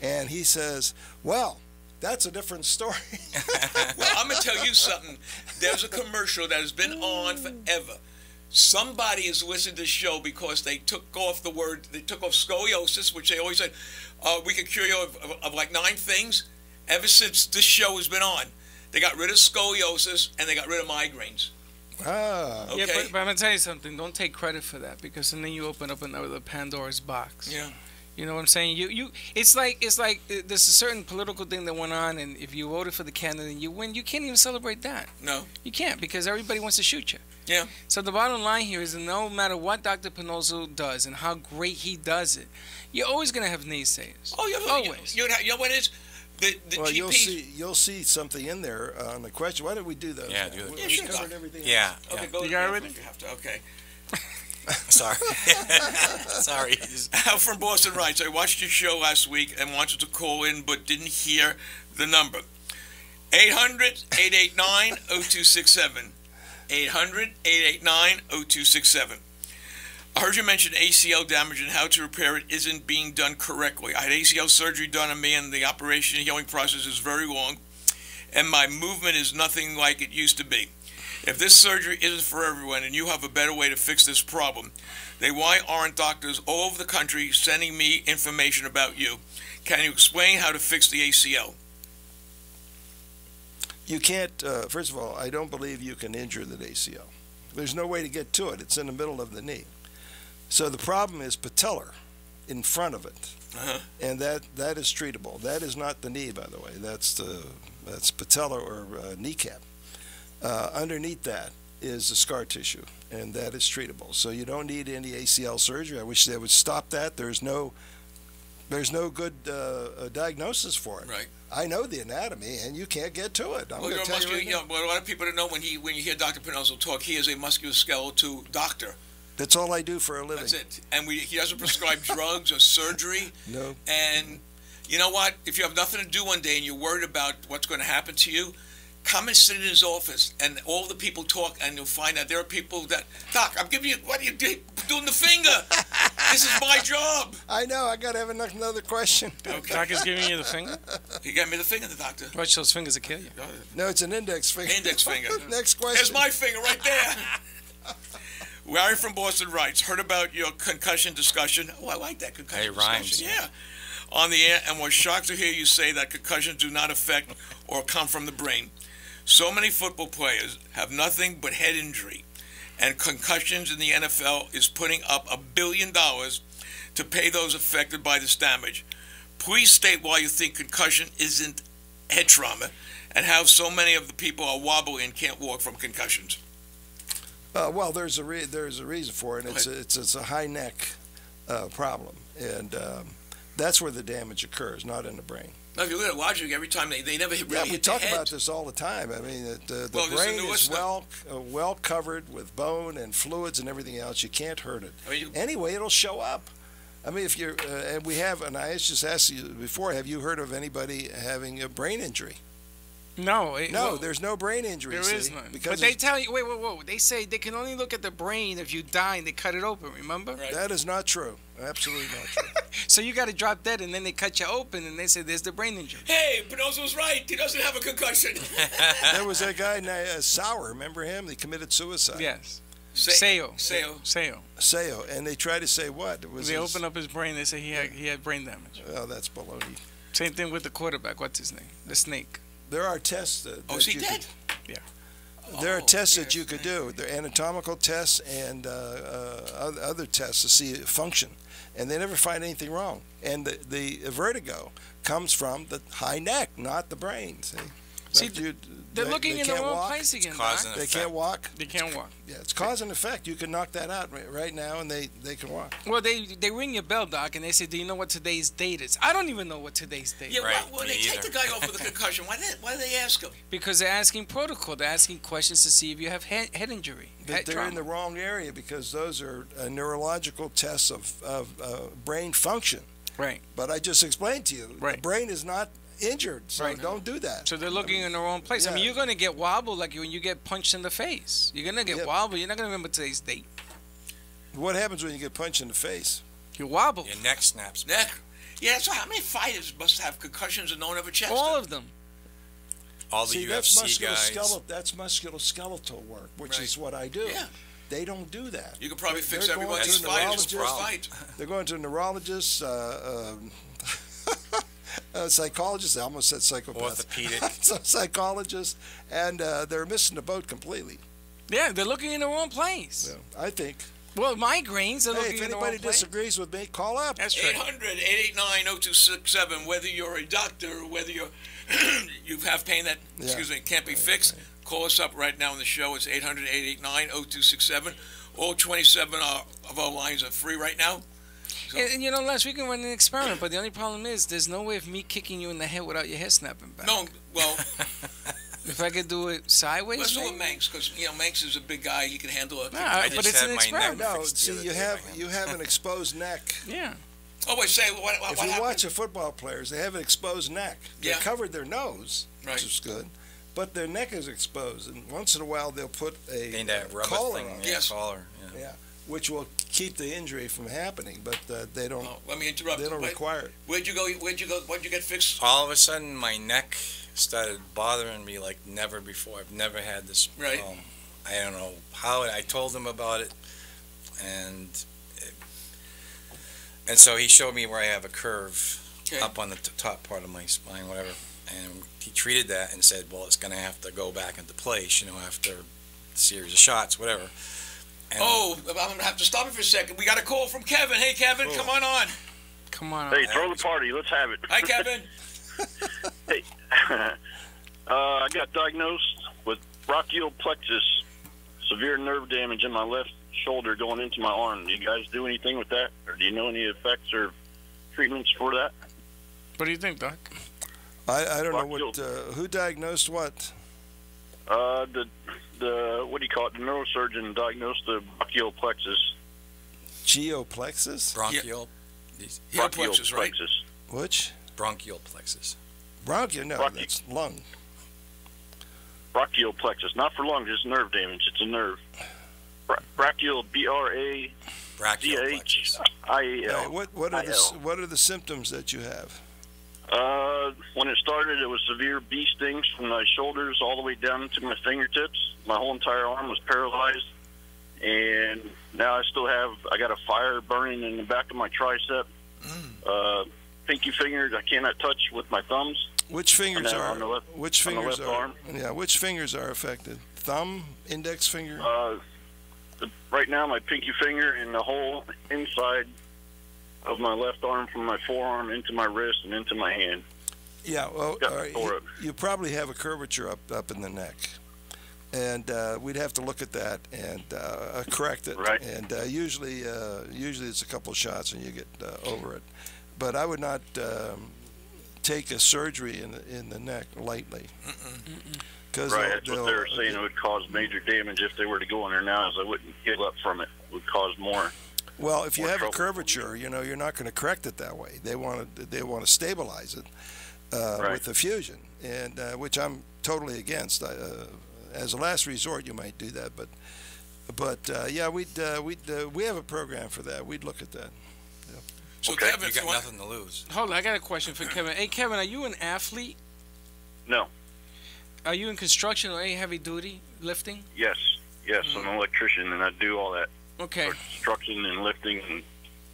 And he says, "Well." That's a different story. <laughs> Well, I'm gonna tell you something. There's a commercial that has been on forever. Somebody has listened to the show because they took off the word, they took off scoliosis, which they always said, uh, we could cure you of, of, of like nine things. Ever since this show has been on, they got rid of scoliosis and they got rid of migraines. ah, Okay. Yeah, but, but I'm gonna tell you something. Don't take credit for that because then you open up another Pandora's box. Yeah. You know what I'm saying? You you it's like it's like uh, there's a certain political thing that went on, and if you voted for the candidate and you win, you can't even celebrate that. No. You can't because everybody wants to shoot you. Yeah. So the bottom line here is that no matter what Dr. Pannozzo does and how great he does it, you're always gonna have naysayers. Oh, yeah. Always. You, you, you know what it is? The, the well, GPs. you'll see. You'll see something in there uh, on the question. Why don't we do those? Yeah, do the We- Yeah, we sure. covered everything. Yeah, Okay, yeah. go You got the everything? if You have to. Okay. <laughs> Sorry. <laughs> Sorry. Al from Boston writes, I watched your show last week and wanted to call in but didn't hear the number. 800-889-0267. 800-889-0267. I heard you mention ACL damage and how to repair it isn't being done correctly. I had ACL surgery done on me and the operation and healing process is very long and my movement is nothing like it used to be. If this surgery isn't for everyone and you have a better way to fix this problem, then why aren't doctors all over the country sending me information about you? Can you explain how to fix the ACL? You can't. Uh, first of all, I don't believe you can injure the ACL. There's no way to get to it. It's in the middle of the knee. So the problem is patellar, in front of it, Uh-huh. and that that is treatable. That is not the knee, by the way. That's the that's patella or uh, kneecap. Uh, underneath that is the scar tissue, and that is treatable. So you don't need any ACL surgery. I wish they would stop that. There's no there's no good uh, uh, diagnosis for it. Right. I know the anatomy, and you can't get to it. I'm Well, going you're to a tell you muscular, right you know, but a lot of people don't know when he when you hear Dr. Pannozzo talk, he is a musculoskeletal doctor. That's all I do for a living. That's it. And we, he doesn't prescribe <laughs> drugs or surgery. No. And you know what? If you have nothing to do one day and you're worried about what's going to happen to you, come and sit in his office, and all the people talk, and you'll find out there are people that Doc, I'm giving you what are you do- doing the finger? this is my job. <laughs> I know. I got to have another question. Okay. Doc is giving you the finger. He gave me the finger, the doctor. Watch those fingers will kill you. Oh, no, it's an index finger. Index finger. <laughs> Next question. There's my finger right there. <laughs> Larry from Boston writes, heard about your concussion discussion. Oh, I like that concussion It rhymes. discussion. Yeah. On the air, and was shocked to hear you say that concussions do not affect or come from the brain. So many football players have nothing but head injury, and concussions in the NFL is putting up a billion dollars to pay those affected by this damage. Please state why you think concussion isn't head trauma, and how so many of the people are wobbly and can't walk from concussions. Uh, well, there's a re- there's a reason for it. It's a, it's it's a high neck uh, problem, and um, that's where the damage occurs, not in the brain. Now, if you look at logic, every time they, they never hit, really yeah, we hit talk the head. about this all the time. I mean, it, uh, the Well, brain the is well uh, well covered with bone and fluids and everything else. You can't hurt it. I mean, you- Anyway, it'll show up. I mean, if you're uh, and we have, and I just asked you before, have you heard of anybody having a brain injury? No, it, No, well, there's no brain injury. there see, is none. Because But they tell you, wait, wait, wait. They say they can only look at the brain if you die and they cut it open. Remember? Right. that is not true. Absolutely not true. <laughs> So you got to drop dead, and then they cut you open, and they say there's the brain injury. Hey, Pannozzo was right. He doesn't have a concussion. <laughs> there was that guy named uh, Seau. Remember him? He committed suicide. Yes. Say- Seau. Seau. Seau. Seau, and they tried to say what? Was They his- open up his brain. They say he had he had brain damage. Oh, that's baloney. Same thing with the quarterback. What's his name? The snake. There are tests that, Oh, that is he you dead? Yeah. Could, there are Oh, tests that you could do. There are anatomical tests and uh, uh, other tests to see function, and they never find anything wrong. And the, the vertigo comes from the high neck, not the brain. See? See, But you- They're they- looking they in the can't wrong walk. place again. causing Doc. They effect. can't walk. They can't walk. Yeah, it's cause and effect. You can knock that out right, right now, and they, they can walk. Well, they they ring your bell, doc, and they say, "Do you know what today's date is?" I don't even know what today's date. Yeah, is. Right, why, when me they take the guy off with a concussion, why, they, why do they ask him? Because they're asking protocol. They're asking questions to see if you have head, head injury. But head they're in the wrong area because those are uh, neurological tests of, of uh, brain function. Right. But I just explained to you, right. the brain is not injured, so Right. don't do that. So they're looking in the wrong place. I mean, you're gonna get wobbled like when you get punched in the face. You're gonna get Yep. wobbled. You're not gonna remember today's date. What happens when you get punched in the face? You wobble. Your neck snaps. Neck. Yeah, so how many fighters must have concussions and no one ever checks All them? of them. All the See, that's UFC guys. musculoskeletal. That's musculoskeletal work, which Right. is what I do. Yeah. They don't do that. You could probably They're- fix they're going everybody's to a fighters neurologist. fight. They're going to neurologists, uh, um, uh, psychologists. I almost said psychopath. Orthopedic. <laughs> so psychologists, and uh, they're missing the boat completely. Yeah, they're looking in the wrong place. Yeah, I think. Well, migraines. They're Hey, looking if in the anybody wrong place. disagrees with me, call up. That's 800 right. 889 0267, whether you're a doctor or whether you're, <clears throat> you have pain that, Yeah. excuse me, can't be fixed, call us up right now in the show. It's 800 889 0267. All 27 of our lines are free right now. And, and you know, Les, we ran an experiment, but the only problem is there's no way of me kicking you in the head without your hair snapping back. No, well, <laughs> If I could do it sideways, let's do it? Manx, because, you know, Manx is a big guy. He can handle it. Nah, I but just it's had an my neck experiment. No, see, you have you have an exposed neck. Yeah. Oh, wait, say, what, what, If what you happened? watch the football players, they have an exposed neck. They Yeah. covered their nose, Right. which is good, but their neck is exposed, and once in a while they'll put a Ain't that rubber collar thing? on, Yeah, Yes. collar. Yeah. Which will keep the injury from happening. But uh, they don't. Oh, let me interrupt. They don't Wait, require it. Where'd you go? Where'd you go? Where'd you get fixed? All of a sudden, my neck started bothering me like never before. I've never had this. Right. Um, I don't know how. I told him about it, and it, and so he showed me where I have a curve Okay. up on the t- top part of my spine, whatever. And he treated that and said, "Well, it's going to have to go back into place, you know, after a series of shots, whatever." And Oh, I'm gonna have to stop it for a second. We got a call from Kevin. Hey, Kevin, come on on. Come on. Hey, throw the party. Let's have it. Hi, Kevin. <laughs> <laughs> hey, <laughs> uh, I got diagnosed with brachial plexus, severe nerve damage in my left shoulder going into my arm. Do you guys do anything with that, or do you know any effects or treatments for that? What do you think, Doc? I, I don't know what. Uh, who diagnosed what? Uh, the the what do you call it? The neurosurgeon diagnosed the brachial plexus. Geoplexus. bronchial, Yeah, brachial plexus, right? plexus. Which? bronchial plexus. Bronchial? No, Bronchi- that's lung. Brachial plexus, not for lungs. It's nerve damage. It's a nerve. Bra- brachial, B R A C Brachial H plexus. I E Hey, what what are the IL. what are the symptoms that you have? Uh, when it started, it was severe bee stings from my shoulders all the way down to my fingertips. My whole entire arm was paralyzed, and now I still have. I got a fire burning in the back of my tricep. Uh, pinky fingers I cannot touch with my thumbs. Which fingers are on the left- which on the fingers left are arm. yeah which fingers are affected? Thumb, index finger. Uh, right now, my pinky finger and the whole inside of my left arm, from my forearm into my wrist and into my hand. Yeah, well, Yeah, all right, or- you, you probably have a curvature up up in the neck, and uh, we'd have to look at that and uh, correct it. Right. And uh, usually, uh, usually it's a couple of shots and you get uh, over it. But I would not um, take a surgery in the, in the neck lightly. Because Right, that's what they're saying. It would cause major damage if they were to go in there now, as I wouldn't heal up from it. It would cause more. Well, if you have trouble. a curvature, you know, you're not going to correct it that way. They want to they want to stabilize it uh, Right. with the fusion, and uh, which I'm totally against. I, uh, as a last resort, you might do that, but but uh, yeah, we'd uh, we'd uh, we have a program for that. We'd look at that. So, Okay. Kevin, You if you got want, nothing to lose. Hold on, I got a question for Kevin. Hey, Kevin, are you an athlete? No. Are you in construction or any heavy duty lifting? Yes, yes, I'm an electrician, and I do all that Okay. construction and lifting and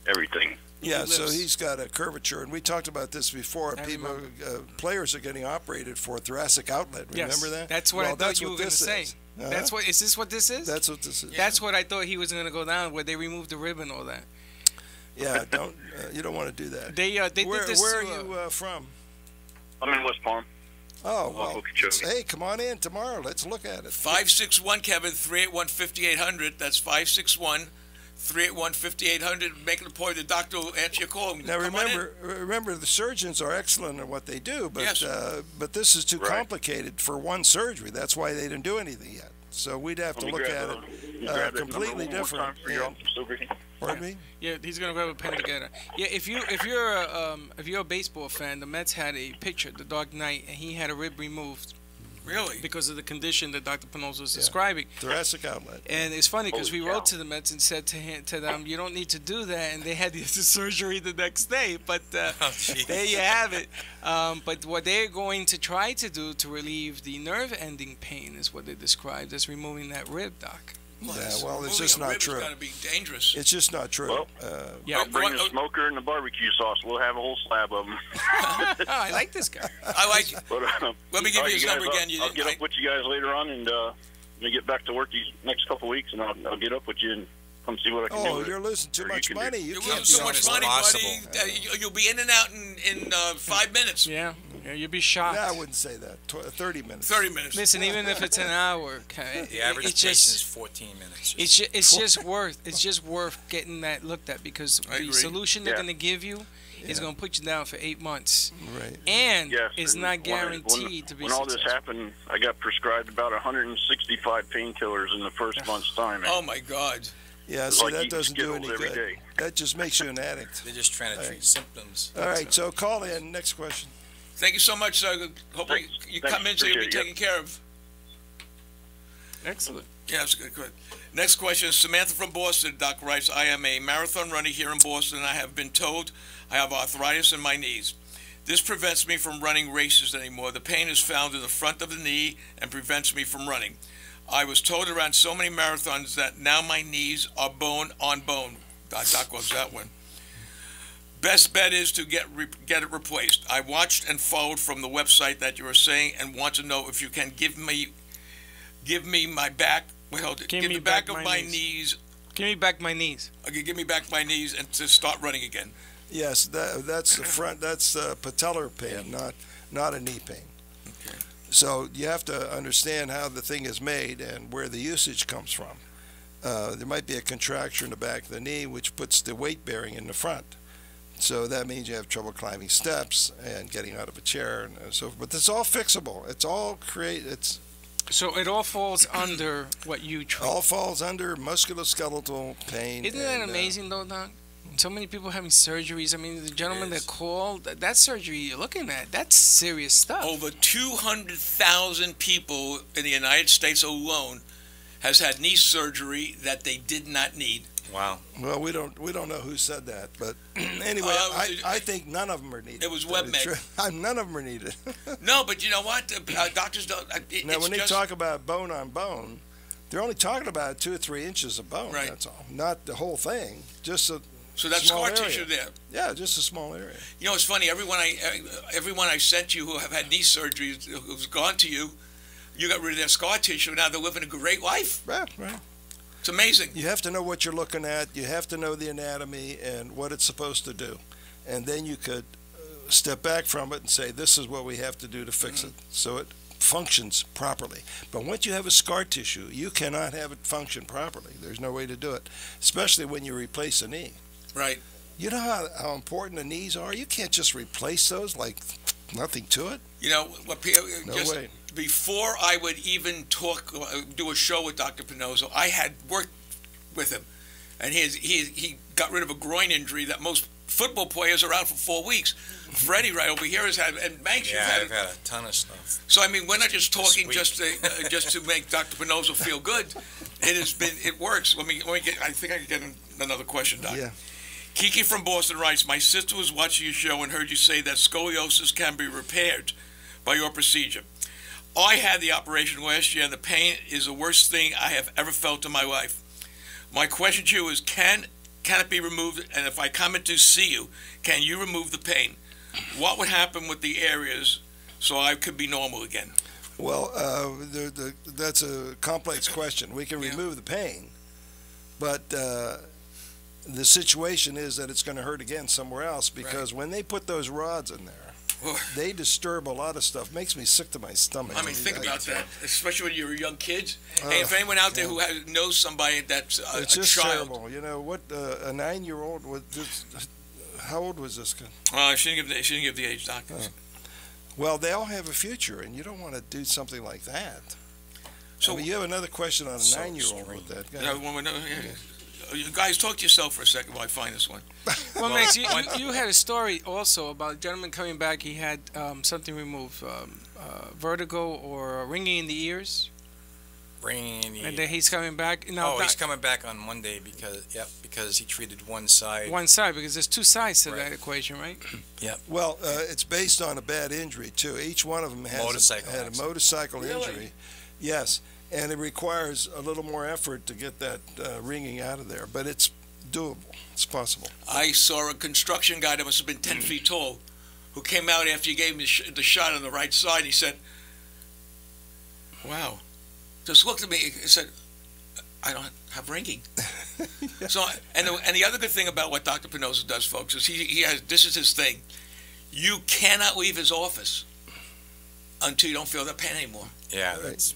everything. Yeah, He so he's got a curvature, and we talked about this before. I People, uh, players are getting operated for thoracic outlet. Yes. Remember that? That's what well, I thought that's you what were going to this say. is. Uh-huh. That's what. Is this what this is? That's what this is. That's what I thought he was going to go down, where they removed the rib and all that. Yeah, don't uh, you don't want to do that. They uh, they where did this. where are uh, you uh, from? I'm in West Palm. Oh, well, hey, come on in tomorrow. Let's look at it. 561 Kevin, 381 5800. That's 561 381 5800. Make an appointment. The doctor will answer your call. Now Come remember, remember the surgeons are excellent at what they do, but Yes. uh, but this is too Right. complicated for one surgery. That's why they didn't do anything yet. So we'd have Let to look at the- it uh, grab that number completely one different. Time for you. and- It's over here. pardon me? Yeah, he's gonna grab a pen together. Yeah, if you if you're a, um, if you're a baseball fan, the Mets had a picture, the Dark Knight, and he had a rib removed Really? because of the condition that Dr. Pannozzo is Yeah. describing. Thoracic outlet. And it's funny because we Holy wrote to the Mets and said to him, to them, you don't need to do that, and they had the <laughs> surgery the next day. But uh, <laughs> Oh, there you have it. Um, but what they're going to try to do to relieve the nerve-ending pain is what they described as removing that rib, doc. Yeah, well, it's just not true. got to be dangerous. It's just not true. Well- uh, Yeah, I'll bring what- the smoker and the barbecue sauce. We'll have a whole slab of them. oh, <laughs> <laughs> I like this guy. I like it. <laughs> But, uh, Let me give you his guys, number I'll- again. You I'll didn't- get I- up with you guys later on, and uh, let me get back to work these next couple weeks, and I'll, I'll get up with you and come see what I can do. oh, you're losing too Or you much can do- money. You You're can't losing so be much money, Possible. buddy. Uh, you- you'll be in and out in, in uh, five minutes, Yeah, yeah you'd be shocked. No, I wouldn't say that. Tw- 30 minutes. 30 minutes. Listen, even if it's an hour, okay, <laughs> The average it's patient just is 14 minutes. it's just, it's just worth it's just worth getting that looked at because I the agree. solution they're Yeah. going to give you is going to put you down for eight months, Right. and Yes, it's and not guaranteed when, to be When all this happened, I got prescribed about 165 painkillers in the first month's time. Oh, my God. Yeah, It's see, like that eating doesn't do Skittles any every good. day. That just makes you an addict. They're just trying to treat symptoms. All right, so call in. Next question. Thank you so much, sir. Hopefully Thanks. you Thanks. come in so you'll be Appreciate it, taken care of. Excellent. Yeah, that's good. Good. Next question is Samantha from Boston. Doc writes, I am a marathon runner here in Boston, and I have been told I have arthritis in my knees. This prevents me from running races anymore. The pain is found in the front of the knee and prevents me from running. I was told around so many marathons that now my knees are bone on bone. Doc, Doc loves that one. Best bet is to get re- get it replaced. I watched and followed from the website that you were saying and want to know if you can give me give me my back. Wait, hold. Give Give, me the back, back of my my knees. knees. Give me back my knees. Okay, give me back my knees and to start running again. Yes, that, that's the front. That's uh, patellar pain, not not a knee pain. So you have to understand how the thing is made and where the usage comes from. Uh, there might be a contracture in the back of the knee, which puts the weight bearing in the front. So that means you have trouble climbing steps and getting out of a chair and so. But it's all fixable. It's all create. It's So it all falls under what you treat. all falls under musculoskeletal pain. Isn't that and, uh, amazing, though, Doc? So many people having surgeries. I mean, the gentleman that called, that, that surgery you're looking at, that's serious stuff. Over 200,000 people in the United States alone has had knee surgery that they did not need. Wow. Well, we don't we don't know who said that, but <clears throat> anyway, Uh, I, I think none of them are needed. It was to tell WebMed. <laughs> None of them are needed. <laughs> No, but you know what? Uh, doctors don't. Uh, it, now, it's when they just, talk about bone on bone, they're only talking about two or three inches of bone. Right. That's all, not the whole thing. Just a so that scar area. tissue there. yeah, just a small area. You know, it's funny. Everyone I everyone I sent you who have had knee surgeries who's gone to you, you got rid of their scar tissue. Now they're living a great life. Right, right. It's amazing. You have to know what you're looking at. You have to know the anatomy and what it's supposed to do, and then you could uh, step back from it and say, "This is what we have to do to fix it," so it functions properly. But once you have a scar tissue, you cannot have it function properly. There's no way to do it, especially when you replace a knee. Right. You know how, how important the knees are? You can't just replace those like nothing to it. You know what? P- No just way. before I would even talk, uh, do a show with Dr. Pannozzo, I had worked with him, and he is, he he got rid of a groin injury that most football players are out for four weeks. <laughs> Freddie right over here has had, and Banks, Yeah, you've had I've had a ton of stuff. So I mean, we're not just talking just to, uh, just to make Dr. Pannozzo feel good. It has been, it works. Let me, let me get. I think I can get another question, Doc. Yeah. Kiki from Boston writes, My sister was watching your show and heard you say that scoliosis can be repaired by your procedure. I had the operation last year and the pain is the worst thing I have ever felt in my life. My question to you is can can it be removed and if I come in to see you, can you remove the pain? What would happen with the areas so I could be normal again? Well, uh, the, the, that's a complex question. We can Yeah. remove the pain, but uh, the situation is that it's going to hurt again somewhere else because when they put those rods in there, they disturb a lot of stuff. Makes me sick to my stomach. I mean, think about that, especially when you're young kids. Uh, hey, if anyone out there who has, knows somebody that's a, It's a just child, terrible. You know what? Uh, a nine-year-old was. This, how old was this kid? well, I shouldn't give the, shouldn't give the age, Doc. Oh. Well, they all have a future, and you don't want to do something like that. So- So you have another question on a So nine-year-old with that. Go Yeah, ahead. one more- no, yeah. You guys, talk to yourself for a second while I find this one. <laughs> Well, Max, you, you, you had a story also about a gentleman coming back. He had um, something removed, um, uh, vertigo or ringing in the ears, Ringing in the and then he's coming back. Now, oh, he's coming back on Monday because yep because he treated one side. one side because there's two sides to Right. that equation, right? <clears throat> Yeah. Well, uh, it's based on a bad injury too. Each one of them has Motorcycle a, had a motorcycle Really? injury. Yes, and it requires a little more effort to get that uh, ringing out of there, but it's doable. It's possible. I saw a construction guy that must have been 10 feet tall who came out after you gave him the, sh- the shot on the right side. He said, Wow. Just looked at me and said, I don't have ringing. <laughs> So, and the, and the other good thing about what Dr. Pannozzo does, folks, is he, he has this is his thing. You cannot leave his office until you don't feel that pain anymore. Yeah, Right. that's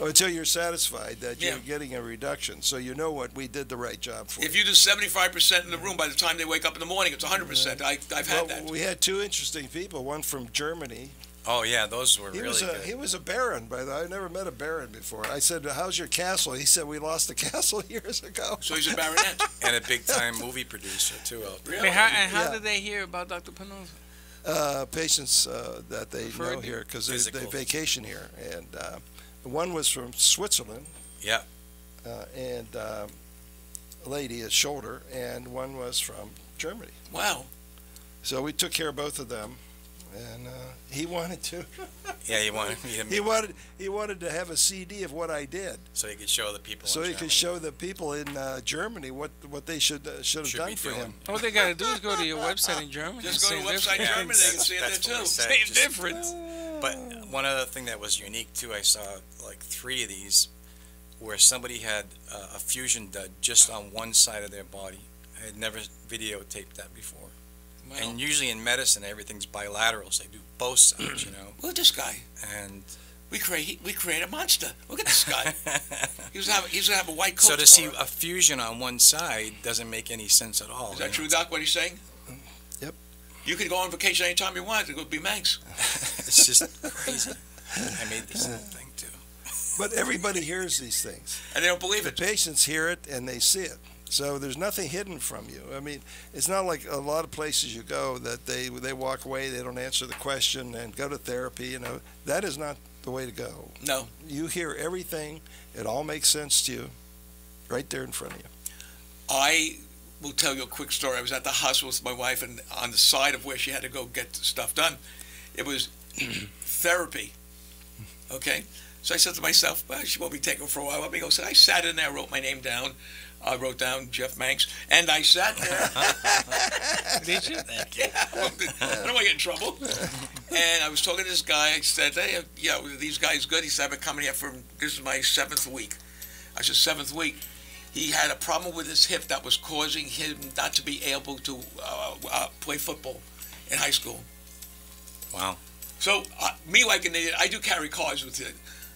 Until you're satisfied that you're getting a reduction, so you know what we did the right job for. If you do 75% in the room, by the time they wake up in the morning, it's 100%. I, I've had well, that. we had two interesting people. One from Germany. oh yeah, those were He really was a good. he was a baron, by the way. I never met a baron before. I said, "How's your castle?" He said, "We lost the <laughs> castle years ago." So he's a baronet. <laughs> and a big time movie producer too. Out there. Really? And how, and how Yeah. did they hear about Dr. Pannozzo? uh, patients uh, that they For know here because they, they vacation here, and uh, one was from Switzerland. Yeah. Uh, and uh, a lady, a shoulder, and one was from Germany. Wow. So we took care of both of them, and uh, he wanted to. <laughs> Yeah, you wanted me to <laughs> He wanted he wanted to have a CD of what I did, so he could show the people. so in he could Germany. show the people in uh, Germany what what they should uh, should have Should done for doing. him. All they gotta do is go to your website in German. Just go to Same website in difference. German, they can see it there too. Same just- difference. But one other thing that was unique too, I saw like three of these where somebody had uh, a fusion done just on one side of their body. I had never videotaped that before. Wow. And usually in medicine, everything's bilateral, so they do both sides, you know. <clears throat> Look at this guy. And We create we create a monster. Look at this guy. <laughs> he was gonna have, he was gonna have a white coat. so to see a fusion on one side doesn't make any sense at all. is that true, Doc? What he's saying? Yep. You could go on vacation anytime you want. It would be Manx. <laughs> It's just crazy. I made this <laughs> thing too. But everybody hears these things. And they don't believe The it. patients hear it and they see it. So there's nothing hidden from you. I mean, it's not like a lot of places you go that they they walk away, they don't answer the question and go to therapy. You know, that is not the way to go. No. You hear everything; it all makes sense to you, right there in front of you. I will tell you a quick story. I was at the hospital with my wife, and on the side of where she had to go get stuff done, it was <clears throat> therapy. Okay? So I said to myself, well, she won't be taking for a while. Let me go. So I sat in there, wrote my name down. I wrote down Jeff Manx, and I sat there. <laughs> Did you? Thank you. I don't want to get in trouble. And I was talking to this guy. I said, hey, yeah, these guys good. He said, I've been coming here for, this is my seventh week. I said, seventh week. He had a problem with his hip that was causing him not to be able to uh, uh, play football in high school. Wow. So, uh, me like an idiot, I do carry cars with it.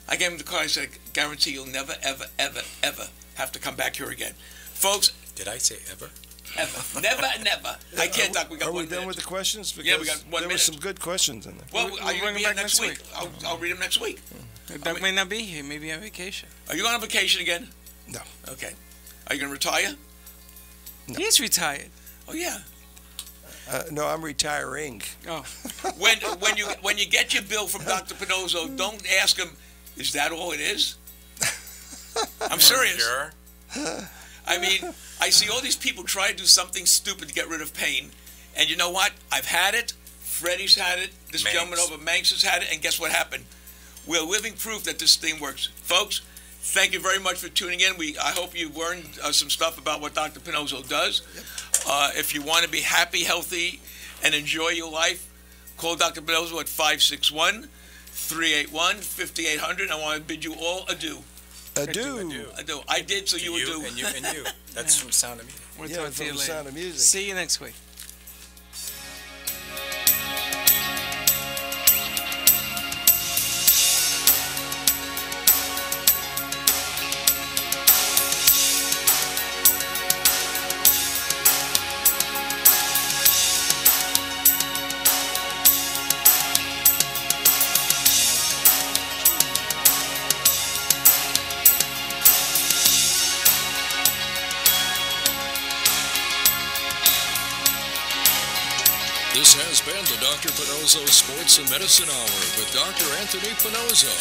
I gave him the car. I said, guarantee you'll never, ever, ever, ever have to come back here again. Folks, Did I say ever? ever, never, never. I can't, Doc. We got Are we one done minute. with the questions? Yeah, we Because got one there minute. were some good questions in there. Well, We'll- are you we'll going to be bring here back next next week? I'll, I'll read them next week. Doug may not be here. Maybe on vacation. Are you going on vacation again? No. Okay. Are you going to retire? He's retired. Oh yeah. Uh, no, I'm retiring. Oh, When when you when you get your bill from Dr. Pannozzo, don't ask him, is that all it is? <laughs> I'm serious. Sure. I mean, I see all these people try to do something stupid to get rid of pain, and you know what? I've had it. Freddie's had it. This Manx. gentleman over Manx has had it, and guess what happened? We're living proof that this thing works, folks. Thank you very much for tuning in. We I hope you've learned uh, some stuff about what Dr. Pannozzo does. Uh, if you want to be happy, healthy, and enjoy your life, call Dr. Pannozzo at 561 381 5800. I want to bid you all adieu. Adieu. Adieu. Adieu. I did, so To you would do. and you and you. <laughs> That's from Sound of Music. we'll Yeah, talk from to you the later. Sound of Music. See you next week. Sports and Medicine Hour with Dr. Anthony Pannozzo.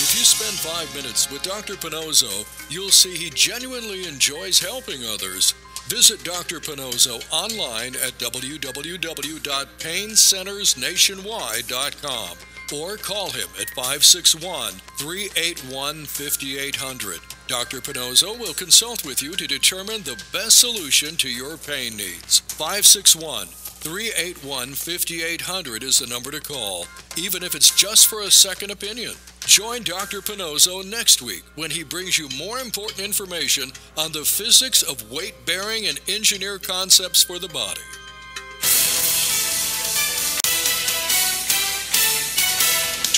If you spend five minutes with Dr. Pannozzo, you'll see he genuinely enjoys helping others. Visit Dr. Pannozzo online at www.paincentersnationwide.com or call him at 561 381 5800. Dr. Pannozzo will consult with you to determine the best solution to your pain needs. 561 381 5800 is the number to call, even if it's just for a second opinion. Join Dr. Pannozzo next week when he brings you more important information on the physics of weight bearing and engineer concepts for the body.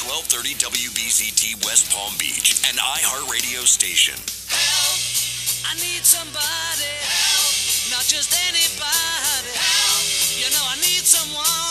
Twelve thirty WBZT West Palm Beach, an iHeartRadio station. Help! I need somebody. Help! Not just anybody. Help! You know I need someone.